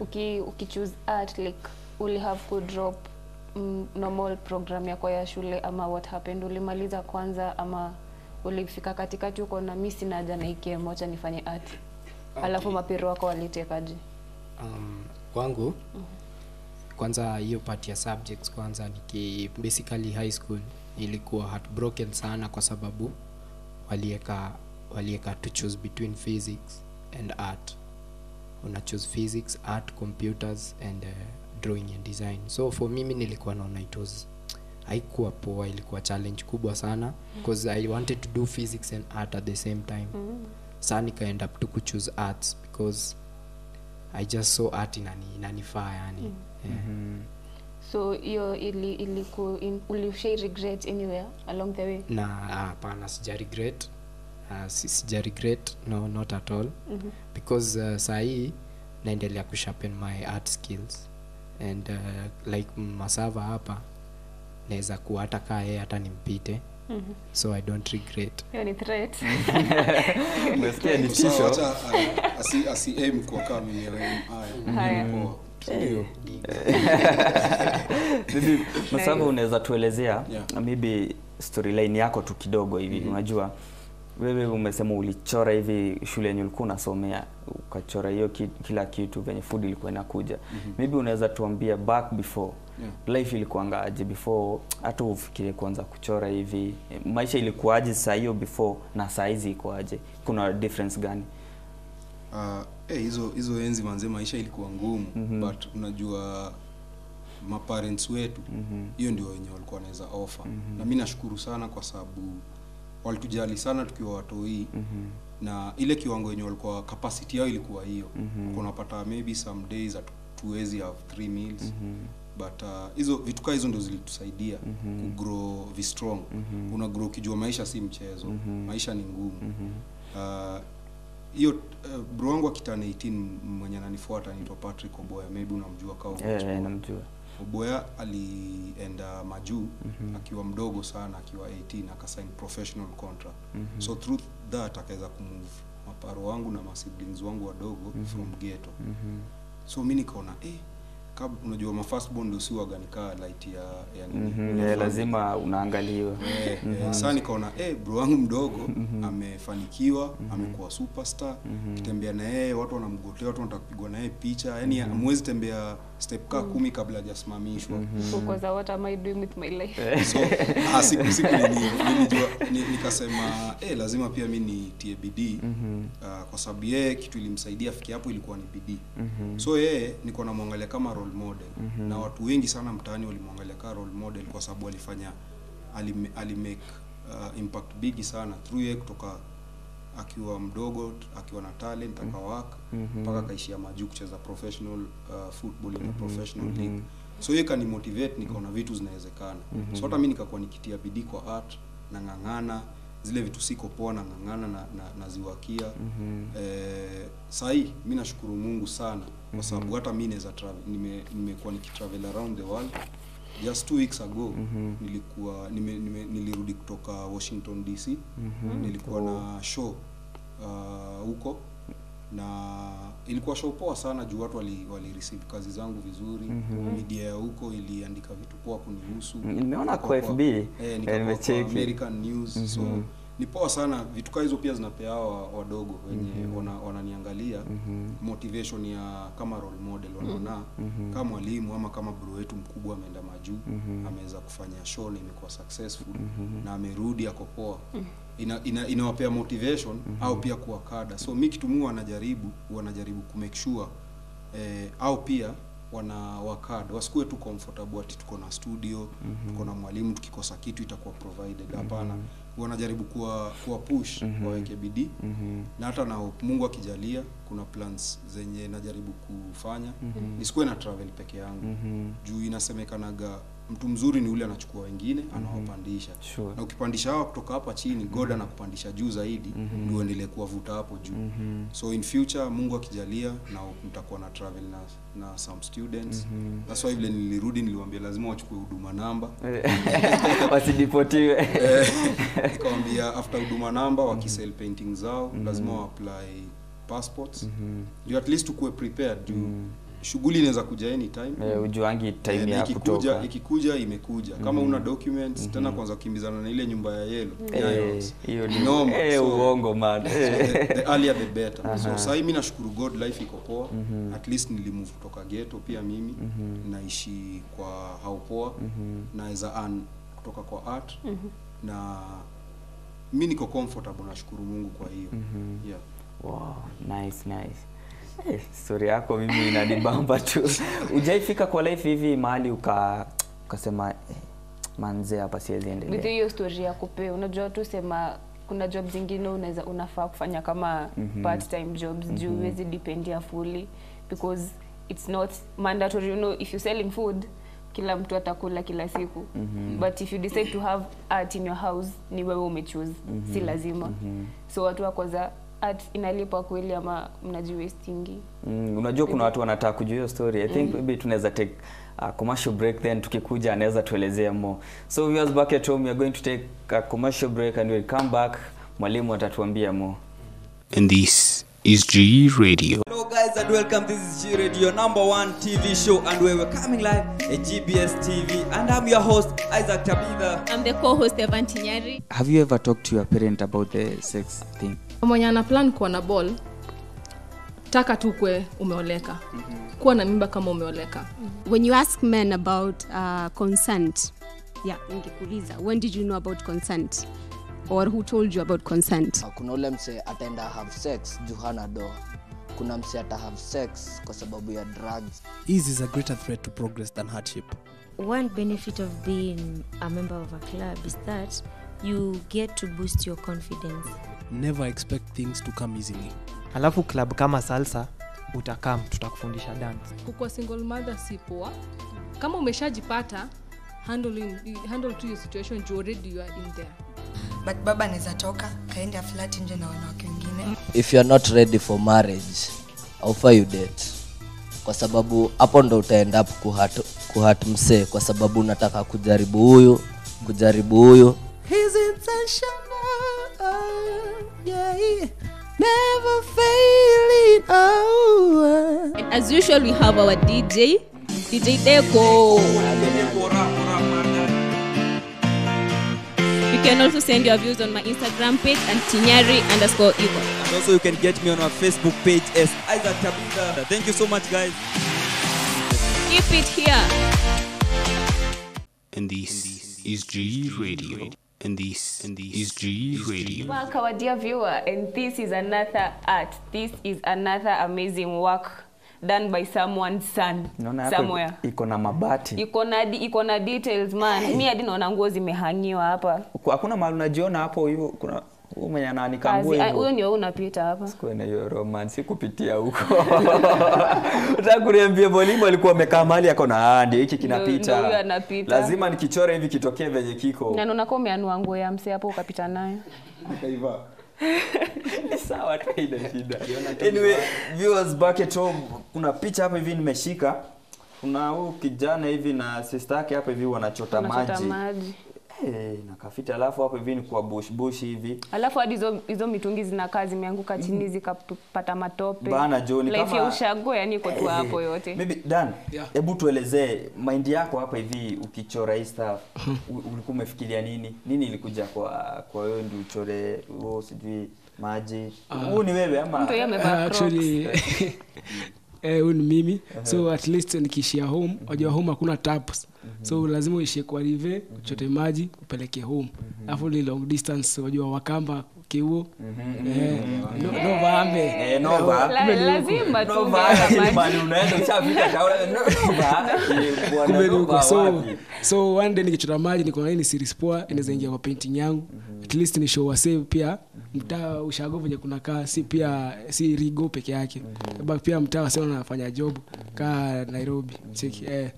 uki ukichoose art like uli have ku drop mm, normal program yako ya shule ama what happened? Ulimaliza kwanza ama ulifika katikati uko na mi sina haja na hiki mocha nifanye art. Okay. alafu mapiro wako walitekaje? Um, kwangu kwanza hiyo part ya subjects kwanza niki basically high school ilikuwa heartbroken sana kwa sababu walieka walieka to choose between physics and art. Una choose physics art computers and uh, drawing and design. So for mimi nilikuwa naona it was haikuwa poa ilikuwa challenge kubwa sana. Because i wanted to do physics and art at the same time. Mm. saa up to kuchoose arts because i just saw art inani inanifaa yani. Mm. Yeah. so hiyo ili iliku in- ulishai regret anywhere along the way na ah, hapana sija regret uh, sija regret no not at all mm -hmm. because uh, saa hii naendelea kusharpen my art skills and uh, like masava hapa naweza kuwa hata kaa yeye hata nimpite Mhm. so i don't regret hiyo ni threat Umesikia ni Sawa, tisho? wacha, ah, asi- asi aim kwa kama mimi haya. Ndio. Unaweza tuelezea Yeah. maybe storyline yako tu kidogo hivi mm -hmm. unajua wewe umesema ulichora hivi shule yenye ulikuwa unasomea ukachora hiyo ki, kila kitu venye food ilikuwa inakuja mm -hmm. maybe unaweza tuambia back before Yeah. life ilikuangaje before hata ufikirie kuanza kuchora hivi Eh, maisha ilikuwaje saa hiyo before na saa hizi ikoaje kuna difference gani Uh, eh, hizo hizo enzi manze maisha ilikuwa ngumu mm-hmm. but unajua maparents wetu Mhm. hiyo ndio wenye walikuwa wanaweza ofa mm-hmm. na mi nashukuru sana kwa sababu walitujali sana tukiwa watoi Mhm. na ile kiwango yenye walikuwa capacity yao ilikuwa hiyo mm-hmm. kunapata maybe some days tuwezi have three meals mm-hmm but uh, hizo vitu kaa hizo ndio zilitusaidia Mhm. kugrow vistrong -hmm. una grow ukijua maisha si mchezo mm-hmm. maisha ni ngumu mm-hmm. Uh, hiyo uh, bro wangu akitana 18 mwenye ananifuata anaitwa Patrick Oboya maybe unamjua kama yeah, namjua Oboya alienda majuu -hmm. akiwa mdogo sana akiwa 18 akasign professional contract mm -hmm. so through that akaweza kumove maparo wangu na masiblings wangu wadogo mm -hmm. from ghetto Mhm. so mi nikaona eh, kab, unajua mafastball ndio si waganika light ya, yani mm -hmm, lazima unaangaliwa Eh, eh, Mhm. sasa nikaona eh, bro wangu mdogo Mhm. amefanikiwa Mhm. amekuwa superstar Mhm. kitembea na yeye watu wanamgotea watu wanataka kupigwa na yeye picha yani Mhm. hamwezi tembea step ka Mhm. kumi kabla hajasimamishwa Because what am I doing with my life? so ah, siku siku nilijua nikasema eh, lazima pia mi nitie bidii Mhm. uh, kwa sababu yeye kitu ilimsaidia fiki hapo ilikuwa ni bidii Mhm. so yeye niko namwangalia kama role model Mhm. na watu wengi sana mtaani walimwangalia kama role model kwa sababu alifanya alime, alimake uh, impact bigi sana through yeye kutoka akiwa mdogo akiwa na talent akawaka Mhm. mpaka akaishia majuu kucheza professional uh, football in -hmm. Professional -hmm. league so hiyo kanimotivate nikaona vitu zinawezekana mm -hmm. so hata mi nikakuwa nikitia bidii kwa art na ng'ang'ana zile vitu siko poa na ng'ang'ana na, na, naziwakia -hmm. eh, sahii mi nashukuru mungu sana kwa Mhm. sababu hata mi naweza travel nime- nimekuwa nikitravel around the world just two weeks ago mm -hmm. nilikuwa nime, nime, nilirudi kutoka washington dc mm -hmm. nilikuwa oh. na show uh, huko na ilikuwa show poa sana juu watu wali, wali receive kazi zangu vizuri mm -hmm. media ya huko iliandika vitu poa kunihusu Mm, nimeona kwa FB. eh, Eh, nimecheki. American News so Mhm. Ni poa sana vitu kaa hizo pia zinapea hawa wadogo wenye Mhm. wana, wananiangalia -hmm. motivation ya kama role model wanaona mm -hmm. kama mwalimu ama kama bro wetu mkubwa ameenda majuu mm -hmm. ameweza kufanya show na imekuwa successful mm -hmm. na amerudi akopoa Mhm. ina, ina, inawapea motivation au pia kuwa kada so mi kitu mu wanajaribu wanajaribu kumake sure eh, au pia wana wakada wasikuwe tu comfortable ati tuko na studio mm -hmm. tuko na mwalimu tukikosa kitu itakuwa provided hapana Mhm. Wanajaribu kuwa, kuwa push mm -hmm. waweke bidii -hmm. na hata na hope mungu akijalia kuna plans zenye najaribu kufanya mm -hmm. nisikuwe na travel peke yangu mm -hmm. juu inasemekanaga mtu mzuri ni ule anachukua wengine anawapandisha Sure. na ukipandisha hawa kutoka hapa chini god anakupandisha juu zaidi mm -hmm. ndio uendelee kuwavuta hapo juu mm -hmm. so in future mungu akijalia na mtakuwa na travel na, na some students mm -hmm. that's why vile nilirudi niliwambia lazima wachukue huduma namba Wasidipotiwe. Eh, nikawambia after huduma namba wakisell painting zao mm -hmm. lazima waapply passports Mhm. juu at least ukuwe prepared juu shughuli inaweza kuja anytime Eh, ujuangi time Eh, ya ikikuja kutoka. ikikuja imekuja kama mm. una documents mm -hmm. tena kwanza kukimbizana na ile nyumba ya yelo Eh, hiyo ni Noma. eh, So- uongo man. so the, the earlier the better uh -huh. so sasa mimi nashukuru god life iko poa mm -hmm. at least nilimove kutoka ghetto pia mimi mm -hmm. naishi kwa hau poa mm -hmm. na naweza earn kutoka kwa art mm -hmm. na mi niko comfortable nashukuru mungu kwa hiyo mm -hmm. yeah. Wow, nice nice. Eh, story yako mimi inanibamba tu. Ujaifika kwa life hivi mahali uka ukasema eh, manze hapa siwezi with endelea. hiyo story ya kupe, unajua tu sema kuna job zingine unaweza unafaa kufanya kama Mhm. part time jobs juu wezi huwezi dependia fully because it's not mandatory you know if you're selling food kila mtu atakula kila siku Mhm. but if you decide to have art in your house ni wewe umechoose si lazima lazima -hmm. so watu wakoza art inalipa kweli ama mnajiwestingi Mm, unajua kuna watu wanataka kujua hiyo story. I think mm. maybe tunaweza take a commercial break then tukikuja anaweza tuelezea more. So viewers back at home we are going to take a commercial break and we'll come back mwalimu atatuambia more. And this is G Radio. Hello guys, guys and welcome this is G Radio number one TV show and we we're coming live at GBS TV and I'm your host Isaac Tabitha I'm the co-host Evan Tinyari. Have you ever talked to your parent about the sex thing? Mwenye ana plan kuwa na ball taka tu kwe umeoleka. Kuwa na mimba kama umeoleka. When you ask men about uh, consent yeah ningekuuliza when did you know about consent? Or who told you about consent? Kuna ule mse ataenda have sex juu hana doa. Kuna mse ata have sex kwa sababu ya drugs. Ease is a greater threat to progress than hardship. One benefit of being a member of a club is that you get to boost your confidence. Never expect things to come easily. alafu club kama salsa utakam tutakufundisha dance. Kukuwa single mother si poa. Kama umeshajipata handle, in- handle to your situation you already you are in there. But baba anaweza toka kaende aflati nje na wanawake wengine. If you are not ready for marriage aufa you date kwa sababu hapo ndo utaenda up kuhat, kuhat msee kwa sababu unataka kujaribu huyu kujaribu huyu. His intentional, yeah, never failing. Oh, And as usual, we have our DJ, DJ Deco. You can also send your views on my Instagram page and Tinyari underscore Igor. and also you can get me on our Facebook page as Isaac Tabitha thank you so much guys Keep it here. And this is G Radio. And this and this is G Radio. Welcome, our dear viewer, and this is another art. This is another amazing work done by someone's son no, no, somewhere. iko na mabati Iko na di- iko na details man. Mimi hadi naona nguo zimehangiwa hapa. hakuna mahali unajiona hapo hivyo kuna huyu mwenye ananikangua hivyo Huyo ndio unapita hapa. Kuwe hiyo romance kupitia huko Nataka kuniambia mwalimu alikuwa amekaa mahali yako na "Ah, ndio hiki kinapita. ndio anapita. lazima nikichore hivi kitokee venye kiko Na naona kama umeanua nguo ya mse hapo ukapita nayo. Ni sawa tu haina shida anyway viewers back at home kuna picha hapa hivi nimeshika kuna huyu kijana hivi na sister yake hapa hivi wanachota maji. maji maji. Hey, na kafiti alafu hapo hivi ni kwa bush bush hivi. Alafu hadi hizo hizo mitungi zinakaa zimeanguka chini zikapata matope. Bana, John kama Life ya ushago yani iko tu hapo yote. maybe Dan hebu tuelezee mind yako hapa hivi ukichora hii stuff ulikuwa umefikiria nini? Nini ilikuja kwa kwa wewe ndio uchore wewe sijui maji? Huu uh, ni wewe ama? Mtu yeye amevaa Uh, actually eh, huyu ni mimi. Uh -huh. so at least nikishia home wajua home hakuna taps so lazima uishie kwa rive uchote maji upeleke home. Alafu ni long distance wajua wakamba kiuo eh, no, no vaambe Eh, no va. La- Kumbe lazima tu va, ungeza lakini unaenda ushafika kaula, no, no va. Kumbe ni no so so one day nikichota maji niko na hii series poa inaweza ingia kwa painting yangu. At least ni show wase pia. Mtaa ushago venye kunakaa si pia si rigo peke yake. Mm pia mtaa wase wanafanya job kaa nairobi. Cheki eh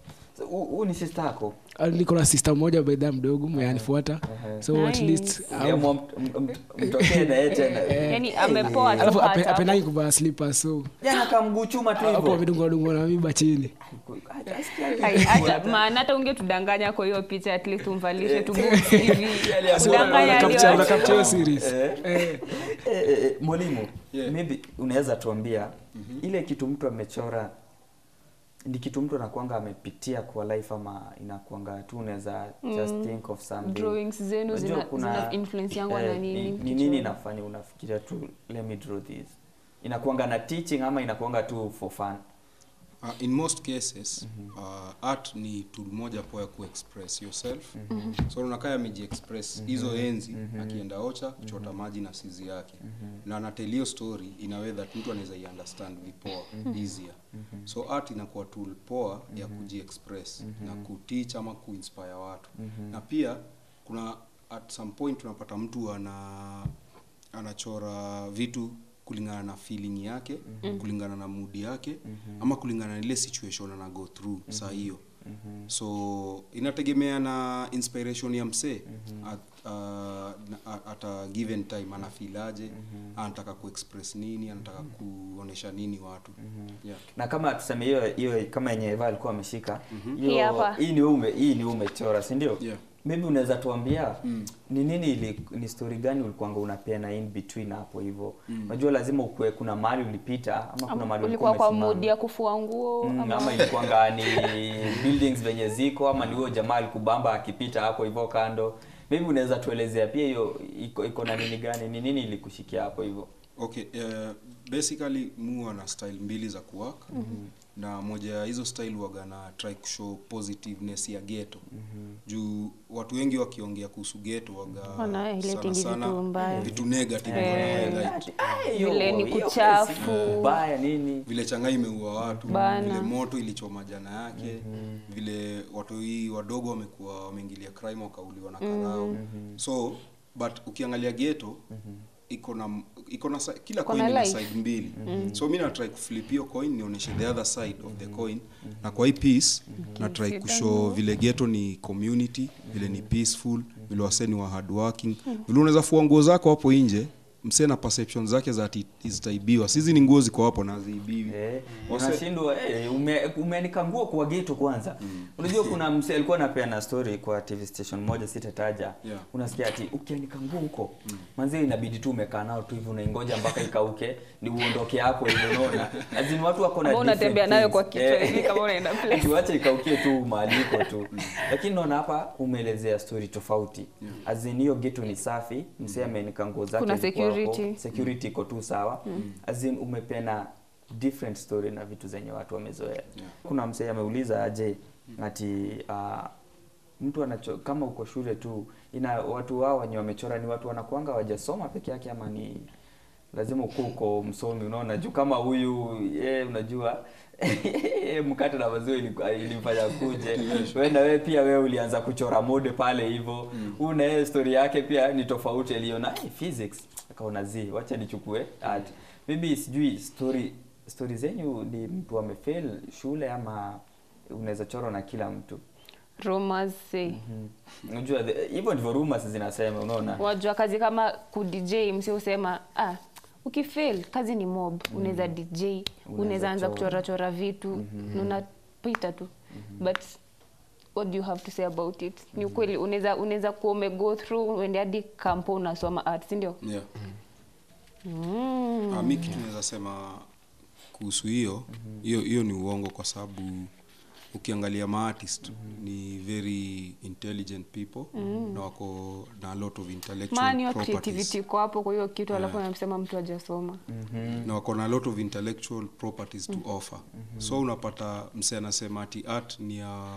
huu ni sister yako? Ah, niko na sister moja baidhaa mdogo mwenye anifuata so at least Uliamua mt- mt- mtokee na yeye tena. Yaani amepoa tu alafu apendangi kuvaa slippers so. Hapo hivyo amedungwadungwa na miba chini. Ai, maana hata ungetudanganya kwa hiyo picha at least umvalishe series. Mwalimu maybe unaweza tuambia ile kitu mtu amechora ni kitu mtu anakuanga amepitia kwa life ama inakuanga tu unaweza just Mm. think of something Drawings zenu zina- kuna- zina influence yangu na nini? ni- ni nini inafanya unafikiria tu let me draw this. Inakuanga na teaching ama inakuanga tu for fun Uh, in most cases mm -hmm. uh, art ni tool moja po ya kuexpress yourself mm -hmm. so unakaa amejiexpress mm hizo enzi mm -hmm. akienda ocha kuchota maji na sizi yake mm -hmm. na anatel hiyo story inawe that mtu anaweza iunderstand vipoa mm -hmm. easier mm -hmm. so art inakuwa tool poa ya kujiexpress na kuteach ama kuinspire watu mm -hmm. na pia kuna at some point unapata mtu ana anachora vitu kulingana na feeling yake mm-hmm. kulingana na mood yake mm-hmm. ama kulingana na ile situation ana go through Mhm. saa hiyo mm-hmm. so inategemea na inspiration ya msee -hmm. at, uh, at, at a given time anafilaje anataka kuexpress nini anataka kuonesha nini watu mm-hmm. yeah. na kama tuseme hiyo hiyo kama yenye Eva alikuwa ameshika mm-hmm. Hii ni ume hii ni umechora si ndio Yeah. Maybe unaweza tuambia mm. ni nini ili, ni story gani ulikuanga unapeana in between hapo hivyo Mm. unajua lazima ukue kuna mahali ulipita ama kuna mahali ulikuwa kwa mudi ya kufua nguo Mm, ama, ama ilikuwanga ni buildings venye ziko ama ni huyo jamaa alikubamba akipita hapo hivyo kando maybe unaweza tuelezea pia hiyo iko, iko na nini gani ni nini ilikushikia hapo hivyo okay uh, basically mu ana style mbili za kuwork Mhm. Na moja ya hizo style waga na try kushow positiveness ya ghetto juu watu wengi wakiongea kuhusu ghetto waga sana sana vitu mbaya. vitu negative Eh. wana. Vile ni kuchafu. baya nini vile changa imeua watu Bana. vile moto ilichoma jana yake mm-hmm. vile watu hii wadogo wamekuwa wameingilia crime wakauliwa na karao -hmm. so but ukiangalia ghetto iko na iko na kila coin ina side mbili mm -hmm. so mi na try kuflip hiyo coin nionyeshe the other side of the coin mm -hmm. na kwa hii piece mm -hmm. na try kushow vile ghetto ni community vile ni peaceful vile waseni wa hard working vile unaweza fua nguo zako hapo nje msee na perception zake za ati zitaibiwa. Sizi ni nguo ziko hapo na haziibiwi. Eh, unashindwa eh, ume, umeanika nguo kwa geto kwanza. Mm. unajua kuna mse alikuwa anapeana story kwa tv station moja sitataja. Yeah. unasikia ati ukianika nguo huko mm. manzi inabidi tu umekaa nao tu hivi unaingoja mpaka ikauke ni uondoke hapo hivyo unaona? Lazima watu wako na unatembea nayo kwa kichwa Eh, hivi kama unaenda place. tuache ikaukie tu maaliko tu. Lakini naona hapa umeelezea story tofauti. Azini hiyo geto ni safi msee amenika nguo zake Kuna security. security iko tu sawa. Mm. azin umepena different story na vitu zenye watu wamezoea. Yeah. kuna msee ameuliza aje ati uh, mtu anacho kama uko shule tu ina watu wao wenye wamechora ni watu wanakuanga wajasoma peke yake ama ni lazima ukuwa uko msomi unaona? Juu kama huyu ye unajua mkate na maziwa ilimfanya kuje. We na wewe pia wewe ulianza kuchora mode pale hivyo huu na yeye story yake pia ni tofauti aliona hey, physics akaona zi wacha nichukue art. Maybe sijui story story zenyu ni mtu amefail shule ama unaweza chorwa na kila mtu? Rumors say unajua the- hivyo ndivyo rumors zinasema unaona? Wajua kazi kama ku dj msi usema ah ukifail kazi ni mob. Unaweza dj unaweza anza kuchorachora kuchora chora vitu. Mm -hmm. unapita tu. But what do you have to say about it ni ukweli unaweza unaweza kuwa umego through uende hadi kampo unasoma art si ndio yeah. mm. Ah, mi kitu naweza sema kuhusu hiyo hiyo hiyo ni uongo kwa sababu ukiangalia maartist ni very intelligent people mm-hmm. na wako na a lot of intellectual Mani properties creativity iko hapo kwa hiyo kitu alafu Yeah. anamsema mtu hajasoma na wako na a lot of intellectual properties mm-hmm. to offer mm-hmm. so unapata mse anasema ati art ni ya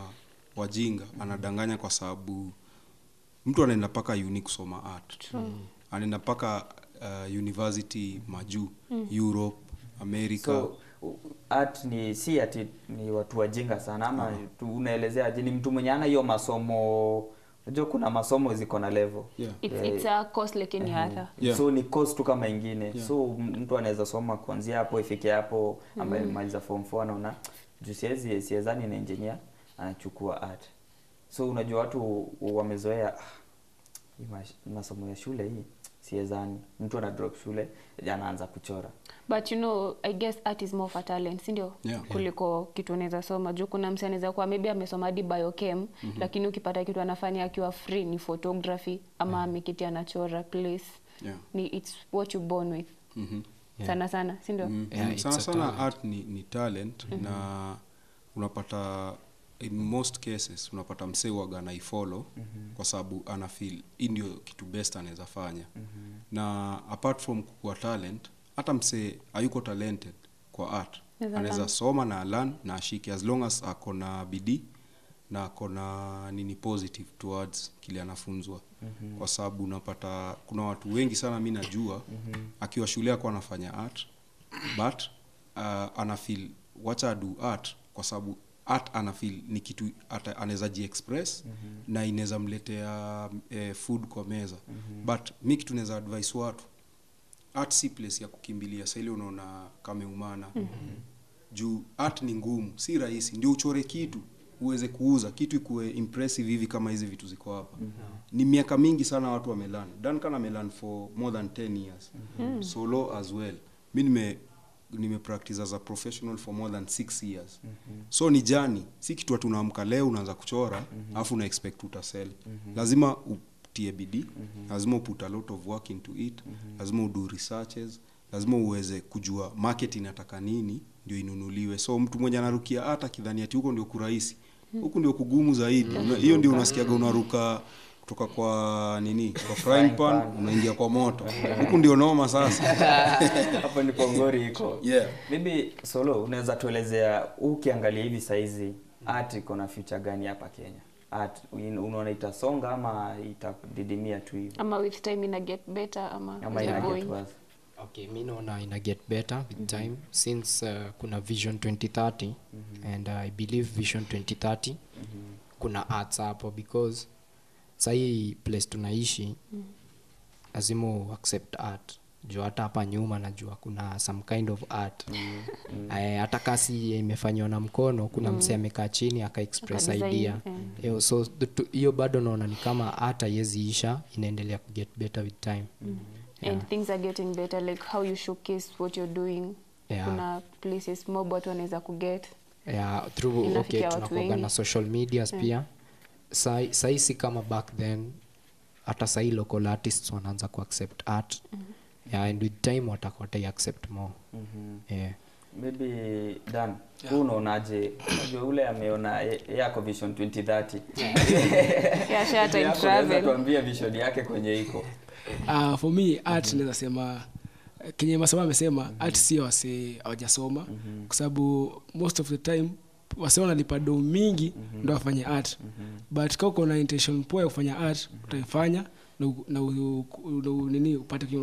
wajinga anadanganya kwa sababu mtu anaenda mpaka uni kusoma art mm. anaenda paka uh, university majuu Mm. europe america so art ni si ati ni watu wajinga sana ama tu unaelezea aje ni mtu mwenye ana hiyo masomo unajua kuna masomo ziko na level Yeah. It's- Eh, it's a course like any Mhm. other. Yeah. so ni course tu kama ingine Yeah. so mtu anaweza soma kuanzia hapo ifike hapo ambaye Mhm. maliza form 4 anaona juu siwezi siwezani na engineer anachukua art so unajua watu wamezoea "Ah, masomo ya shule hii siezani, mtu ana drop shule anaanza kuchora but you know i guess art is more for talent si ndio Yeah. kuliko kitu unaweza soma juu kuna msi anaweza kuwa maybe amesoma hadi biochem mm -hmm. lakini ukipata kitu anafanya akiwa free ni photography ama yeah. amekiti anachora place Yeah. ni it's what you born with Mm -hmm sana sana si ndio Mm, Yeah, sana sana talent. art ni, ni talent mm -hmm. na unapata in most cases unapata msee waga anaifollow kwa sababu ana feel hii ndio kitu best anaweza fanya mm -hmm. na apart from kuwa talent hata msee hayuko talented kwa art Anaweza anaweza soma na alan na ashiki as long as ako na bidii na ako na nini positive towards kile anafunzwa mm-hmm. kwa sababu unapata kuna watu wengi sana mi najua mm-hmm. akiwa shule ako anafanya art but uh, anafil wacha adu art kwa sababu art anafil ni kitu anaweza jiexpress -hmm. na inaweza mletea eh, food kwa meza. Mm-hmm. but mi kitu naweza advise watu art si place ya kukimbilia. Saili unaona kameumana juu art ni ngumu si rahisi. Ndio uchore kitu uweze kuuza. Kitu ikuwe impressive hivi kama hizi vitu ziko hapa. Mm-hmm. ni miaka mingi sana watu wamelan duncan amelan for more than 10 years. Mm-hmm. solo as well. Mi nime nimepractice as a professional for more than six years. Mm -hmm. so ni jani si kitu ati unaamka leo unaanza kuchora alafu una expect utasell. Lazima utie bidii lazima uput a lot of work into it mm -hmm. lazima udu researches lazima uweze kujua market inataka nini ndio inunuliwe. So mtu mwenye anarukia hata kidhani ati huko ndio kurahisi huku ndio kugumu zaidi. Hiyo mm -hmm. ndio unasikiaga unaruka kutoka kwa nini? Kwa frying pan unaingia kwa moto. Huku ndio noma sasa. Hapo ndipo ngori iko. Yeah. maybe solo unaweza tuelezea ukiangalia hivi saizi art iko na future gani hapa kenya? Art unaona itasonga ama itadidimia tu hivi ama with time ina get better ama, ama ina get worse. Okay mi naona ina get better with mm -hmm. time. Since uh, kuna vision 2030 mm -hmm. and uh, i believe vision 2030 mm -hmm. kuna arts hapo because sahii place tunaishi lazima mm. accept art juu hata hapa nyuma najua kuna some kind of art hata hata kasi imefanywa na mkono kuna Mm. msee amekaa chini aka express Aka idea hiyo mm. so hiyo bado naona ni kama art haiweziisha inaendelea inaendelea kuget better with time mm. yeah. and things are getting better like how you showcase what you're doing Yeah. kuna places mob watu wanaweza kuget yeah, through okay, tunakoga tunakuaga na social medias Yeah. pia Sai- sai si kama back then hata sai local artists wanaanza kuaccept art mm-hmm. yeah, and with time watakuwa watai accept more mm-hmm. yeah. maybe dan yeah. huu unaonaje unajua ule ameona yako vision 2030 Yeah, sure, time travel. tuambia vision yake kwenye iko uh, for me art mm -hmm. naweza sema kenye masaba amesema mm -hmm. art sio wase hawajasoma kwa sababu most of the time wase wanalipa do mingi mm-hmm. ndo afanye art mm-hmm. but kaa uko na intention poa ya kufanya art utaifanya na, na, u- u- na u- nini upate kenye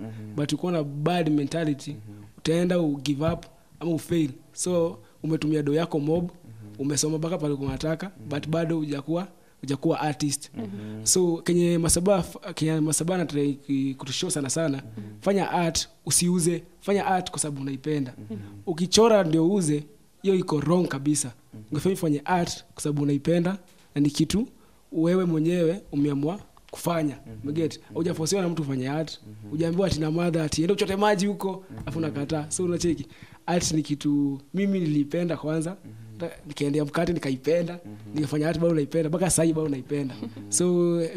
mm-hmm. but ukiwa na bad mentality mm-hmm. utaenda u give up ama ufail so umetumia do yako mob mm-hmm. umesoma mpaka pale kunataka mm-hmm. but bado hujakuwa hujakuwa artist mm-hmm. so kenye masaba kenye masaba natrai kutushow sana sana mm-hmm. fanya art usiuze fanya art kwa sababu unaipenda mm-hmm. ukichora ndio uuze hiyo iko wrong kabisa. Ungefanya ufanye art kwa sababu unaipenda na ni kitu wewe mwenyewe umeamua kufanya. Mget hujafosiwa na mtu ufanye art. Ujaambiwa ati na madha ati ende uchote maji huko. Afu unakataa so unacheki. Art ni kitu mimi nilipenda kwanza. Ta- nikaendea mkate nikaipenda. Nikafanya art bado naipenda. Mpaka sahii bado naipenda. So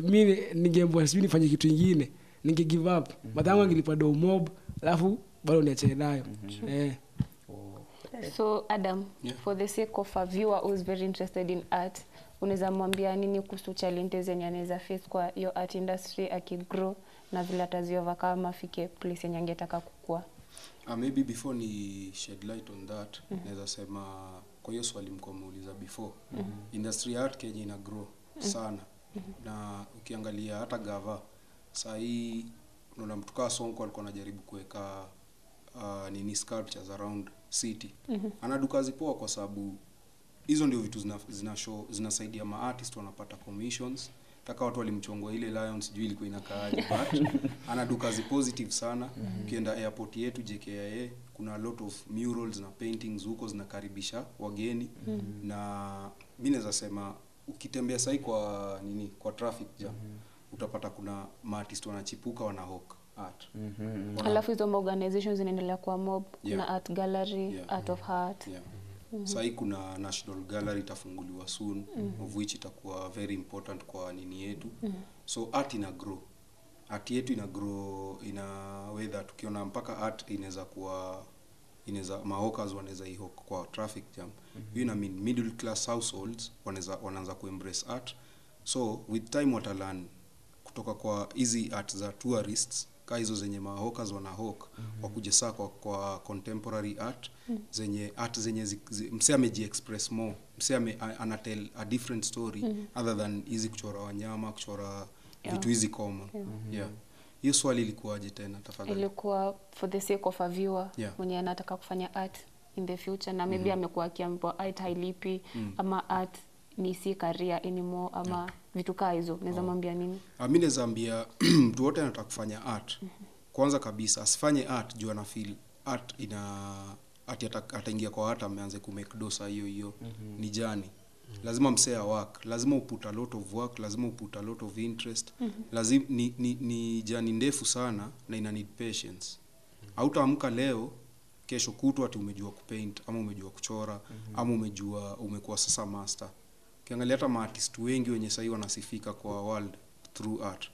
mi ningeambua sijui nifanye kitu ingine. Ninge give up. Madhangu angelipa do mob alafu bado niachee nayo. Eh. So adam Yeah. for the sake of a viewer who is very interested in art unaweza mwambia nini kuhusu challenges zenye anaweza face kwa hiyo art industry akigrow na vile ataziovercome afike place yenye angetaka kukua uh, maybe before ni shed light on that mm -hmm. naweza sema kwa hiyo swali mko muuliza before mm -hmm. industry ya art kenya ina grow sana mm -hmm. na ukiangalia hata gava saa hii unaona mtu kaa sonko alikuwa anajaribu kuweka uh, nini sculptures around mm -hmm. ana duka poa kwa sababu hizo ndio vitu zina, zina show zinasaidia maartist wanapata commissions taka watu walimchongwa ile lion sijui ilikuwa inakaaje but anadu kazi positive sana ukienda airport yetu jkia kuna a lot of murals na paintings huko zinakaribisha wageni mm-hmm. na mi naweza sema ukitembea sahii kwa nini kwa traffic jam mm-hmm. utapata kuna maartist wanachipuka wanahok art mm -hmm. alafu hizo maorganizations zinaendelea kwa mob Yeah. kuna art gallery Yeah. art of heart yeah. Mm -hmm. sahii kuna national gallery itafunguliwa soon mm -hmm. of which itakuwa very important kwa nini yetu mm -hmm. so art ina grow art yetu ina grow ina way tukiona ukiona mpaka art inaweza kuwa inaweza mahawkers wanaweza ihok kwa traffic jam mm -hmm. hiyo ina mean middle class households wanaweza wanaanza kuembrace art so with time watalan kutoka kwa hizi art za tourists ka hizo zenye mahokers wana hawk mm-hmm. wakuje saa kwa, kwa contemporary art mm -hmm. zenye art zenye zi, zi, mse amejiexpress more mse ame, a- anatel a different story mm -hmm. other than hizi kuchora wanyama kuchora Yeah. vitu hizi common Yeah. mm -hmm. yeah hiyo swali ilikuwaje tena tafadhali ilikuwa for the sake of a viewer Yeah. mwenye anataka kufanya art in the future na maybe mm -hmm. amekuwa akiambiwa art hailipi Mm. ama art ni si career anymore ama yeah. vitu kaa hizo naweza oh. mwambia nini Ah, mi naweza ambia mtu wote anataka kufanya art kwanza kabisa asifanye art juu ana feel art ina ati ataingia kwa art ameanze kumake dosa hiyo hiyo Mhm. ni jani mm-hmm. lazima msea work lazima uput a lot of work lazima uput a lot of interest mm-hmm. lazima ni, ni, ni jani ndefu sana na ina need patience hautaamka leo kesho kutwa ati umejua kupaint ama umejua kuchora mm-hmm. ama umejua umekuwa sasa master ukiangalia hata maartist wengi wenye sahii wanasifika kwa world through art.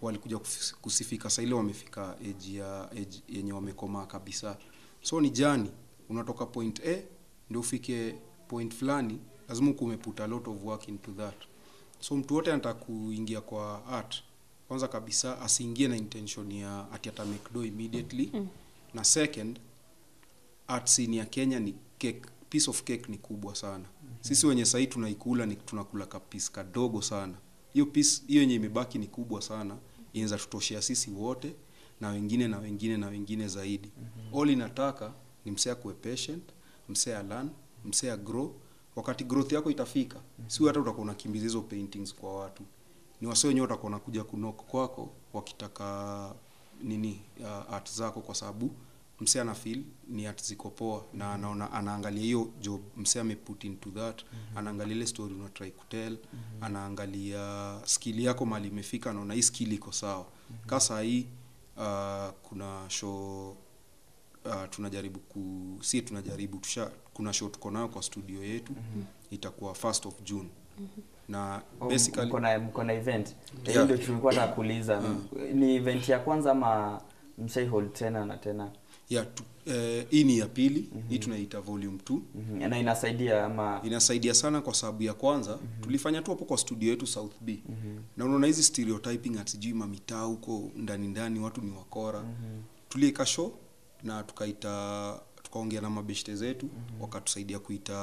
Walikuja kusifika saa ile wamefika age ya age yenye wamekomaa kabisa. So ni jani unatoka point a ndio ufike point fulani lazima ukume put a lot of work into that. So mtu wote anataka kuingia kwa art kwanza kabisa asiingie na intention ya ati ata make do immediately. Mm. na second art scene ya kenya ni cake, piece of cake ni kubwa sana mm-hmm. sisi wenye sahii tunaikula ni tunakula kapisi kadogo sana hiyo piece hiyo yenye imebaki ni kubwa sana inaweza tutoshea sisi wote na wengine na wengine na wengine zaidi mm-hmm. all inataka ni msea akuwe patient msea alan msee agrow wakati growth yako itafika mm-hmm. si hata utakuwa unakimbiza hizo paintings kwa watu ni wase wenyewe watakuwa nakuja kunok kwako wakitaka nini uh, art zako kwa sababu msee ana feel ni atzikopoa ziko poa na anaona anaangalia hiyo job mse ame put into that mm-hmm. anaangalia ile story una try kutel mm-hmm. anaangalia skill yako mali imefika anaona hii skill iko sawa mm-hmm. kasa hii uh, kuna show uh, tunajaribu ku si tunajaribu tusha kuna show tuko nayo kwa studio yetu mm-hmm. itakuwa first of june mm-hmm. na Oh, basically mko na event Yeah. ndio tulikuwa nakuuliza mm. ni event ya kwanza ama mshai hold tena na tena ya tu, eh, hii ni ya pili mm-hmm. hii tunaita volume 2 mm-hmm. na inasaidia ama inasaidia sana kwa sababu ya kwanza mm-hmm. tulifanya tu hapo kwa studio yetu south b mm-hmm. na unaona hizi stereotyping at sijui mamitaa huko ndani ndani watu ni wakora mm -hmm. tulieka show na tukaita tukaongea na mabeshte zetu mm-hmm. wakatusaidia kuita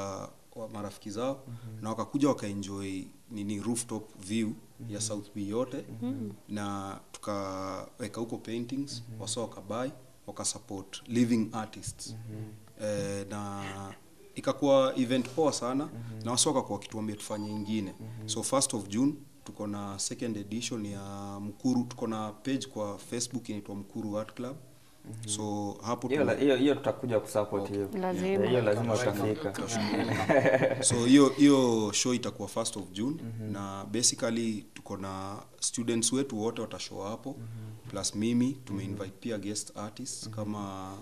wa- marafiki zao mm-hmm. na wakakuja wakaenjoy nini rooftop view mm-hmm. ya south b yote mm -hmm. na tukaweka huko paintings mm-hmm. wasa wakabai wakasupport living artists mm-hmm. eh, na ikakuwa event poa sana mm-hmm. na wasoka kwa kituambia tufanye ingine mm-hmm. so first of june tuko na second edition ya mkuru tuko na page kwa facebook inaitwa mkuru art club mm-hmm. so hapo hiyo hiyo hiyo tutakuja kusupport hiyo Lazima. Hiyo lazima utafika so hiyo hiyo show itakuwa first of june mm-hmm. na basically tuko na students wetu wote watashow hapo mm-hmm. plus mimi tumeinvite pia guest artists mm-hmm. kama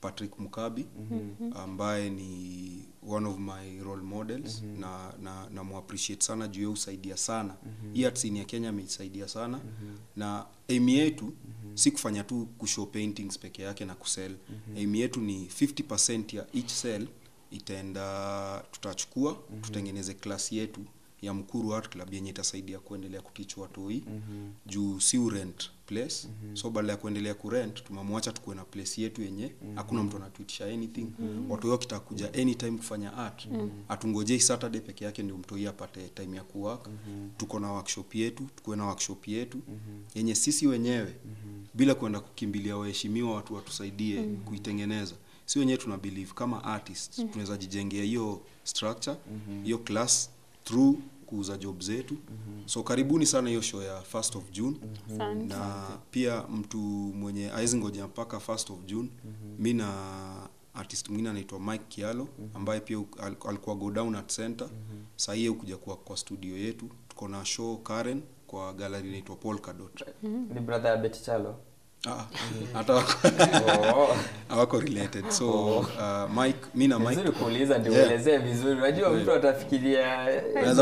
patrick mukabi Mhm. ambaye ni one of my role models mm-hmm. na na namuappreciate sana juu ya usaidia sana mm hii ya kenya ameisaidia sana mm-hmm. na aim yetu mm-hmm. si kufanya tu kushow paintings peke yake na kusell aim yetu ni 50% ya each sell itaenda tutachukua mm-hmm. tutengeneze klasi yetu ya mkuru art club yenye itasaidia kuendelea kutich watoi Mhm. juu si urent place mm -hmm. so badala ya kuendelea kurent tumemwacha tukuwe na place yetu yenye hakuna mtu anatuitisha anything mm -hmm. watu wakitaka kuja anytime kufanya art mm -hmm. atungojei saturday peke yake ndio mtoi apate time ya kuwak mm -hmm. tuko na workshop yetu tukuwe na workshop yetu mm -hmm. yenye sisi wenyewe mm -hmm. bila kwenda kukimbilia waheshimiwa watu watusaidie mm -hmm. kuitengeneza si wenyewe tuna believe kama artist -hmm. tunaweza jijengea hiyo structure hiyo class through kuuza job zetu mm -hmm. so karibuni sana hiyo show ya first of june mm -hmm. na pia mtu mwenye awezi ngoja mpaka first of june mm -hmm. mi na artist mwingine anaitwa mike kialo ambaye pia uk- al- alikuwa go down at center sahii yeye hukuja kwa, kwa studio yetu tuko na show karen kwa gallery inaitwa polkadot ni brother ya Betty Chalo Ah, hata wako hawako related so uh, mike mi na mike kuuliza ndio Yeah. vizuri unajua mtu atafikiria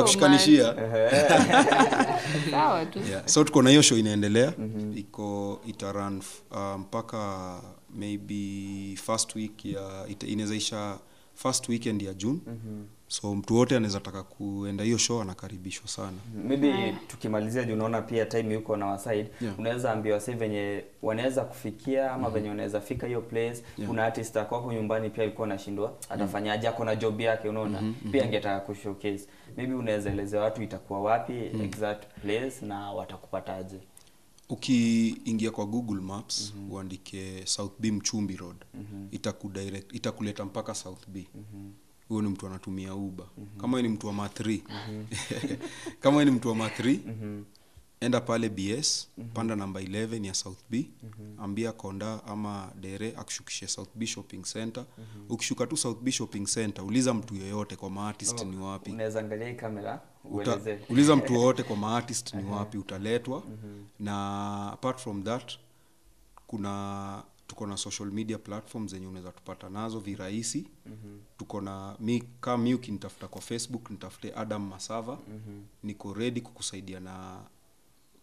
kushikanishia. sawa tu yeah. so tuko na hiyo show inaendelea mm-hmm. iko itaran mpaka mpaka maybe first week ya ita- inaweza isha first weekend ya june Mhm. So mtu wote anaweza taka kuenda hiyo show anakaribishwa sana maybe yeah. tukimalizia juu unaona pia time yuko na wasaid Yeah. unaweza ambia wasi venye wanaweza kufikia ama mm. venye wanaweza fika hiyo place Yeah. kuna artist akwako nyumbani pia alikuwa anashindwa atafanyaje ako na job yake unaona mm -hmm. pia angetaka ku showcase maybe unaweza elezea watu itakuwa wapi mm. exact place na watakupataje ukiingia kwa google maps mm-hmm. uandike south b mchumbi road mm-hmm. itakudirect itakuleta mpaka south b mm-hmm huyo ni mtu anatumia uba mm-hmm. kama ni mtu wa mathri mm-hmm. kama ni mtu wa ma mm-hmm. enda pale bs mm-hmm. panda namba 11 ya south b mm-hmm. ambia konda ama dere akushukishe south b shopping center mm-hmm. ukishuka tu south b shopping center uliza mtu yoyote kwa maartist Oh, ni wapi kamera Uta, uliza mtu yoyote kwa maartist ni wapi utaletwa mm-hmm. na apart from that kuna tuko na social media platforms zenye unaweza tupata nazo virahisi mm-hmm. tuko na mi kama mi ukinitafuta kwa facebook nitafute adam masava mm-hmm. niko redi kukusaidia na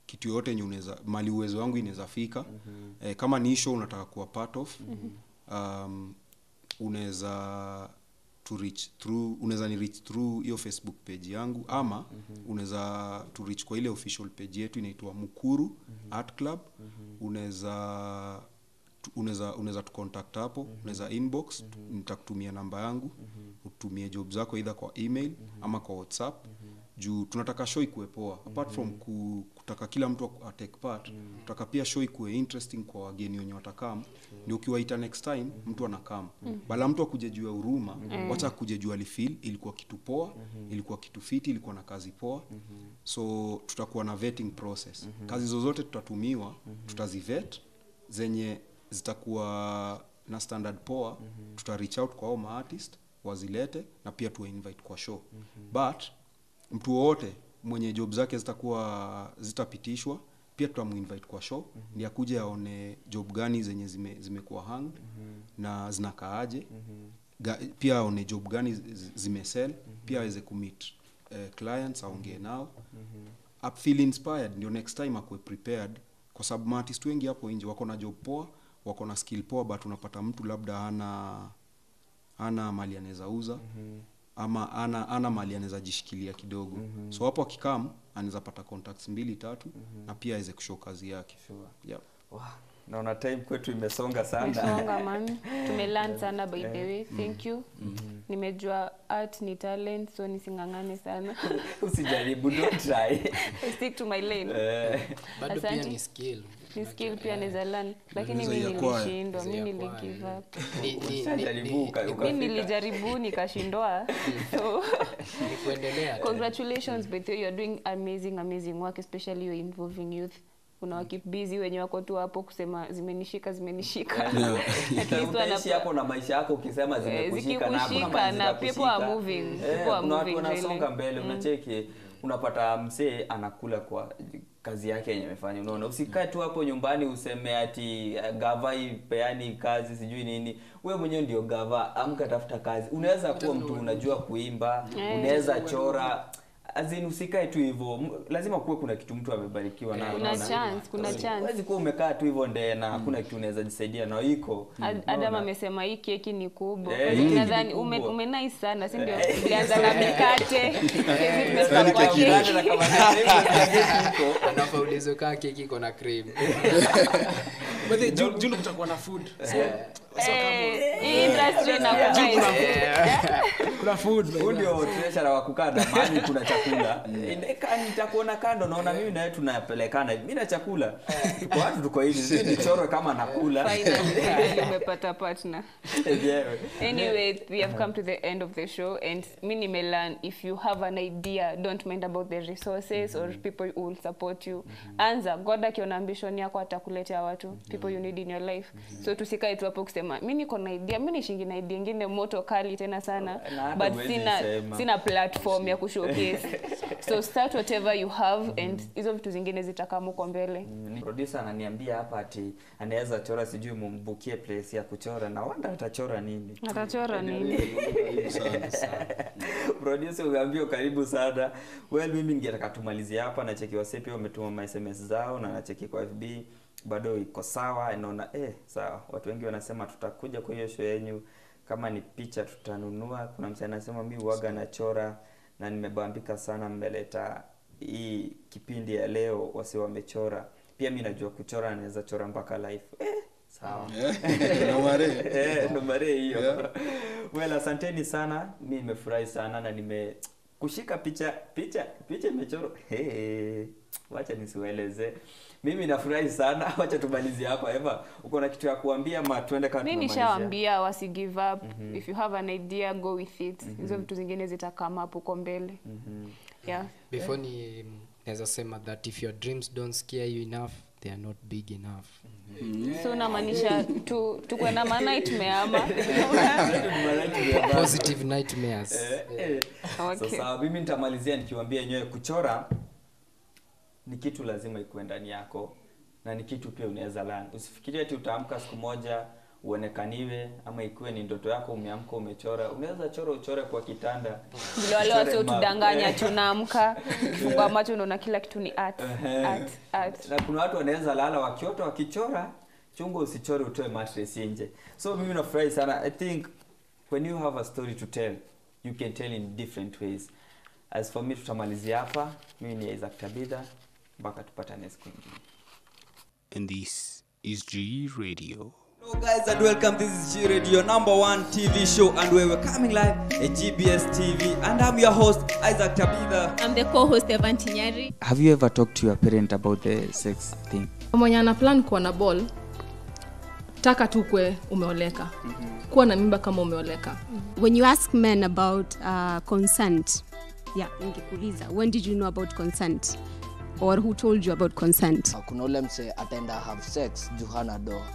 kitu yoyote yenye unaweza mali uwezo wangu inaweza fika mm-hmm. e, kama ni isho unataka kuwa part of mm-hmm. um, unaweza to reach through unaweza ni reach through hiyo facebook page yangu ama mm-hmm. unaweza to reach kwa ile official page yetu inaitwa mukuru mm-hmm. art club mm-hmm. unaweza unaweza unaweza tucontact hapo mm -hmm. unaweza inbox mm -hmm. nitakutumia namba yangu mm -hmm. utumie job zako either kwa email mm -hmm. ama kwa whatsapp mm -hmm. juu tunataka show ikuwe poa apart mm -hmm. from ku, kutaka kila mtu atake part mm -hmm. tunataka pia show ikuwe interesting kwa wageni wenye watakam ndio ukiwaita next time mm -hmm. mtu anakam mm -hmm. bala mtu akuje juu ya huruma Mhm. wacha akuje juu alifeel ilikuwa kitu poa mm -hmm. ilikuwa kitu fiti ilikuwa na kazi poa mm -hmm. so tutakuwa na vetting process mm -hmm. kazi zozote tutatumiwa mm -hmm. tutazivet zenye zitakuwa na standard poa mm-hmm. tuta reach out kwa hao maartist wazilete na pia tuwa invite kwa show mm-hmm. but mtu wowote mwenye job zake zitakuwa zitapitishwa pia tutamuinvite kwa show mm-hmm. ndi akuje aone job gani zenye zime, zimekuwa hanged na zinakaaje mm-hmm. Ga, pia aone job gani zi- mm-hmm. pia aweze kumit uh, clients aongee nao up feel inspired ndio next time akuwe prepared kwa sababu maartist wengi hapo nje wako na job poa wako na skill poa but unapata mtu labda ana ana mali anaweza uza mm-hmm. ama ana, ana mali anaweza jishikilia kidogo mm-hmm. so hapo akikam anaweza pata contacts mbili tatu mm-hmm. na pia aweze kushow kazi yake sure. yep. Naona time kwetu imesonga sana. Imesonga man. Tumelearn sana by the way. Thank you. Mm -hmm. nimejua art ni talent so nisingangane sana. Usijaribu don't try. I stick to my lane. Bado pia ni skill. ni skill pia naweza learn. Lakini mimi nilishindwa. mimi nili give up. Ukafika. nilijaribu nikashindwa so ni kuendelea the congratulations but you're doing amazing amazing work especially you involving youth kuna wakibizi busy wenye wako tu hapo kusema zimenishika zimenishika. Utaishi wana- na maisha yako ukisema Eh, zimekushika na zikikushika na people are moving, Eh, people are moving wanasonga mbele Mm. unacheki unapata msee anakula kwa kazi yake yenye amefanya unaona? Usikae tu hapo nyumbani useme ati eh, gava ipeani kazi sijui nini. We mwenyewe ndio gava amka tafuta kazi. Unaweza kuwa mtu unajua kuimba unaweza chora azin usikae tu hivyo. Lazima kuwe kuna kitu mtu amebarikiwa nayo Kuna chance, kuna chance. huwezi kuwa umekaa tu hivyo ndee na hakuna kitu unaweza jisaidia na iko. Adam amesema hii keki ni kubwa. Eh, nadhani umenai sana si ndio? Eh. ulianza na mikate. Sasa Yaani kaa keki iko na cream But the June, June kutakuwa na food. Eh, kuna ndio treasure wa kukaa na kuna chakula. Nitakuona kando naona mimi nawe tunapelekana. Mi na chakula. Watu tuko hivi. Nichorwe kama nakula. Umepata partner. Anyway we have come to the end of the show and mi nimelearn if you have an idea don't mind about the resources or people who will support you. Anza god akiona ambition yako atakuletea watu people you need in your life. So tusikae tu hapo kusema mi niko na idea mi nishingi na idea ingine moto kali tena sana. Na but sina, sema. sina platform ya kushowcase. So start whatever you have and hizo vitu zingine zitakaa huko mbele. Ni producer ananiambia hapa ati anaweza chora sijui mumbukie place ya kuchora. Na wanda atachora nini? Atachora nini? producer umeambia karibu sana. Well mimi ningetaka tumalizie hapa. Nacheki wasepia wametuma ma sms zao na nacheki kwa fb bado iko sawa inaona eh sawa. Watu wengi wanasema tutakuja kwa hiyo show yenyu kama ni picha tutanunua. Kuna msee anasema mi uwaga nachora na nimebambika sana mmeleta hii kipindi ya leo wasi wamechora. Pia mi najua kuchora naweza chora mpaka life. Eh, sawa. Eh, ndo. Eh, hiyo. Well asanteni sana. Mi nimefurahi sana na nime kushika picha picha picha imechorwa. Hey, wacha nisiwaeleze mimi nafurahi sana. Wacha tumalizie hapa eva. Uko na kitu ya kuambia ma tuende kama mi tunamalizia? nishawambia wasi give up. Mm -hmm. if you have an idea go with it. Hizo vitu zingine zitakama hapo huko mbele. Mm -hmm. yeah. Before ni naweza sema that if your dreams don't scare you enough they are not big enough. So unamaanisha tu tukwe na maana ama? Positive nightmares. Eh, eh. Okay. sasa mimi nitamalizia nikiwambia yenyewe kuchora ni kitu lazima ikuwe ndani yako na ni kitu pia unaweza learn. Usifikirie ati utaamka siku moja uonekaniwe ama ikiwe ni ndoto yako umeamka umechora. Unaweza chora uchore kwa kitanda. Vile wale watu utudanganya, tunaamka kifungua macho unaona kila kitu ni art, art, art. na kuna watu wanaweza lala wakiota wakichora chungu usichore utoe mattress nje. So mimi nafurahi sana. I think when you have a story to tell you can tell in different ways. As for me tutamalizia hapa. Mimi ni isaac tabitha mpaka tupatane siku ingine And this is G Radio. Hello guys and welcome. This is G Radio number one TV show and we're coming live at GBS TV and I'm your host Isaac Tabitha. I'm the co-host Evan Tinyari. Have you ever talked to your parent about the sex thing? mwenye ana plan kuwa na ball taka tu kwe umeoleka kuwa na mimba kama umeoleka when you ask men about uh, consent yeah ningekuuliza when did you know about consent or who told you about consent kuna ule mse ataenda have sex juu hana doa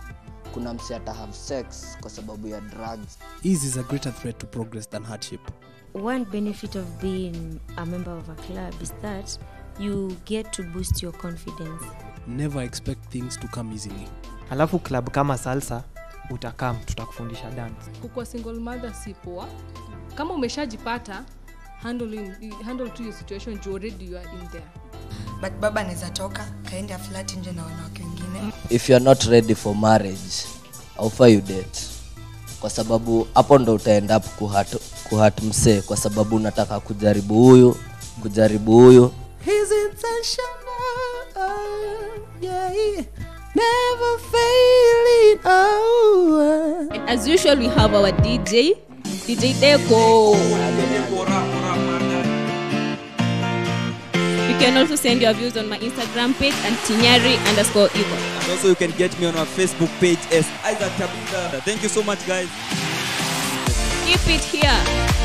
kuna mse ata have sex kwa sababu ya drugs Ease is a greater threat to progress than hardship. One benefit of being a member of a club is that you get to boost your confidence. Never expect things to come easily. alafu club kama salsa utakam tutakufundisha dance kukuwa single mother si poa kama umeshajipata handle, in- handle to your situation you already you are in there but baba anaweza toka kaende aflati nje na wanawake wengine if you are not ready for marriage aufa you date kwa sababu hapo ndo utaenda up kuhat, kuhat msee kwa sababu unataka kujaribu huyu kujaribu huyu His intentional, yeah, never failing. our. And as usual, we have our DJ, DJ Deco. You can also send your views on my Instagram page and Tinyari underscore Igor. And also you can get me on our Facebook page as Isaac Tabitha. Thank you so much guys. Keep it here.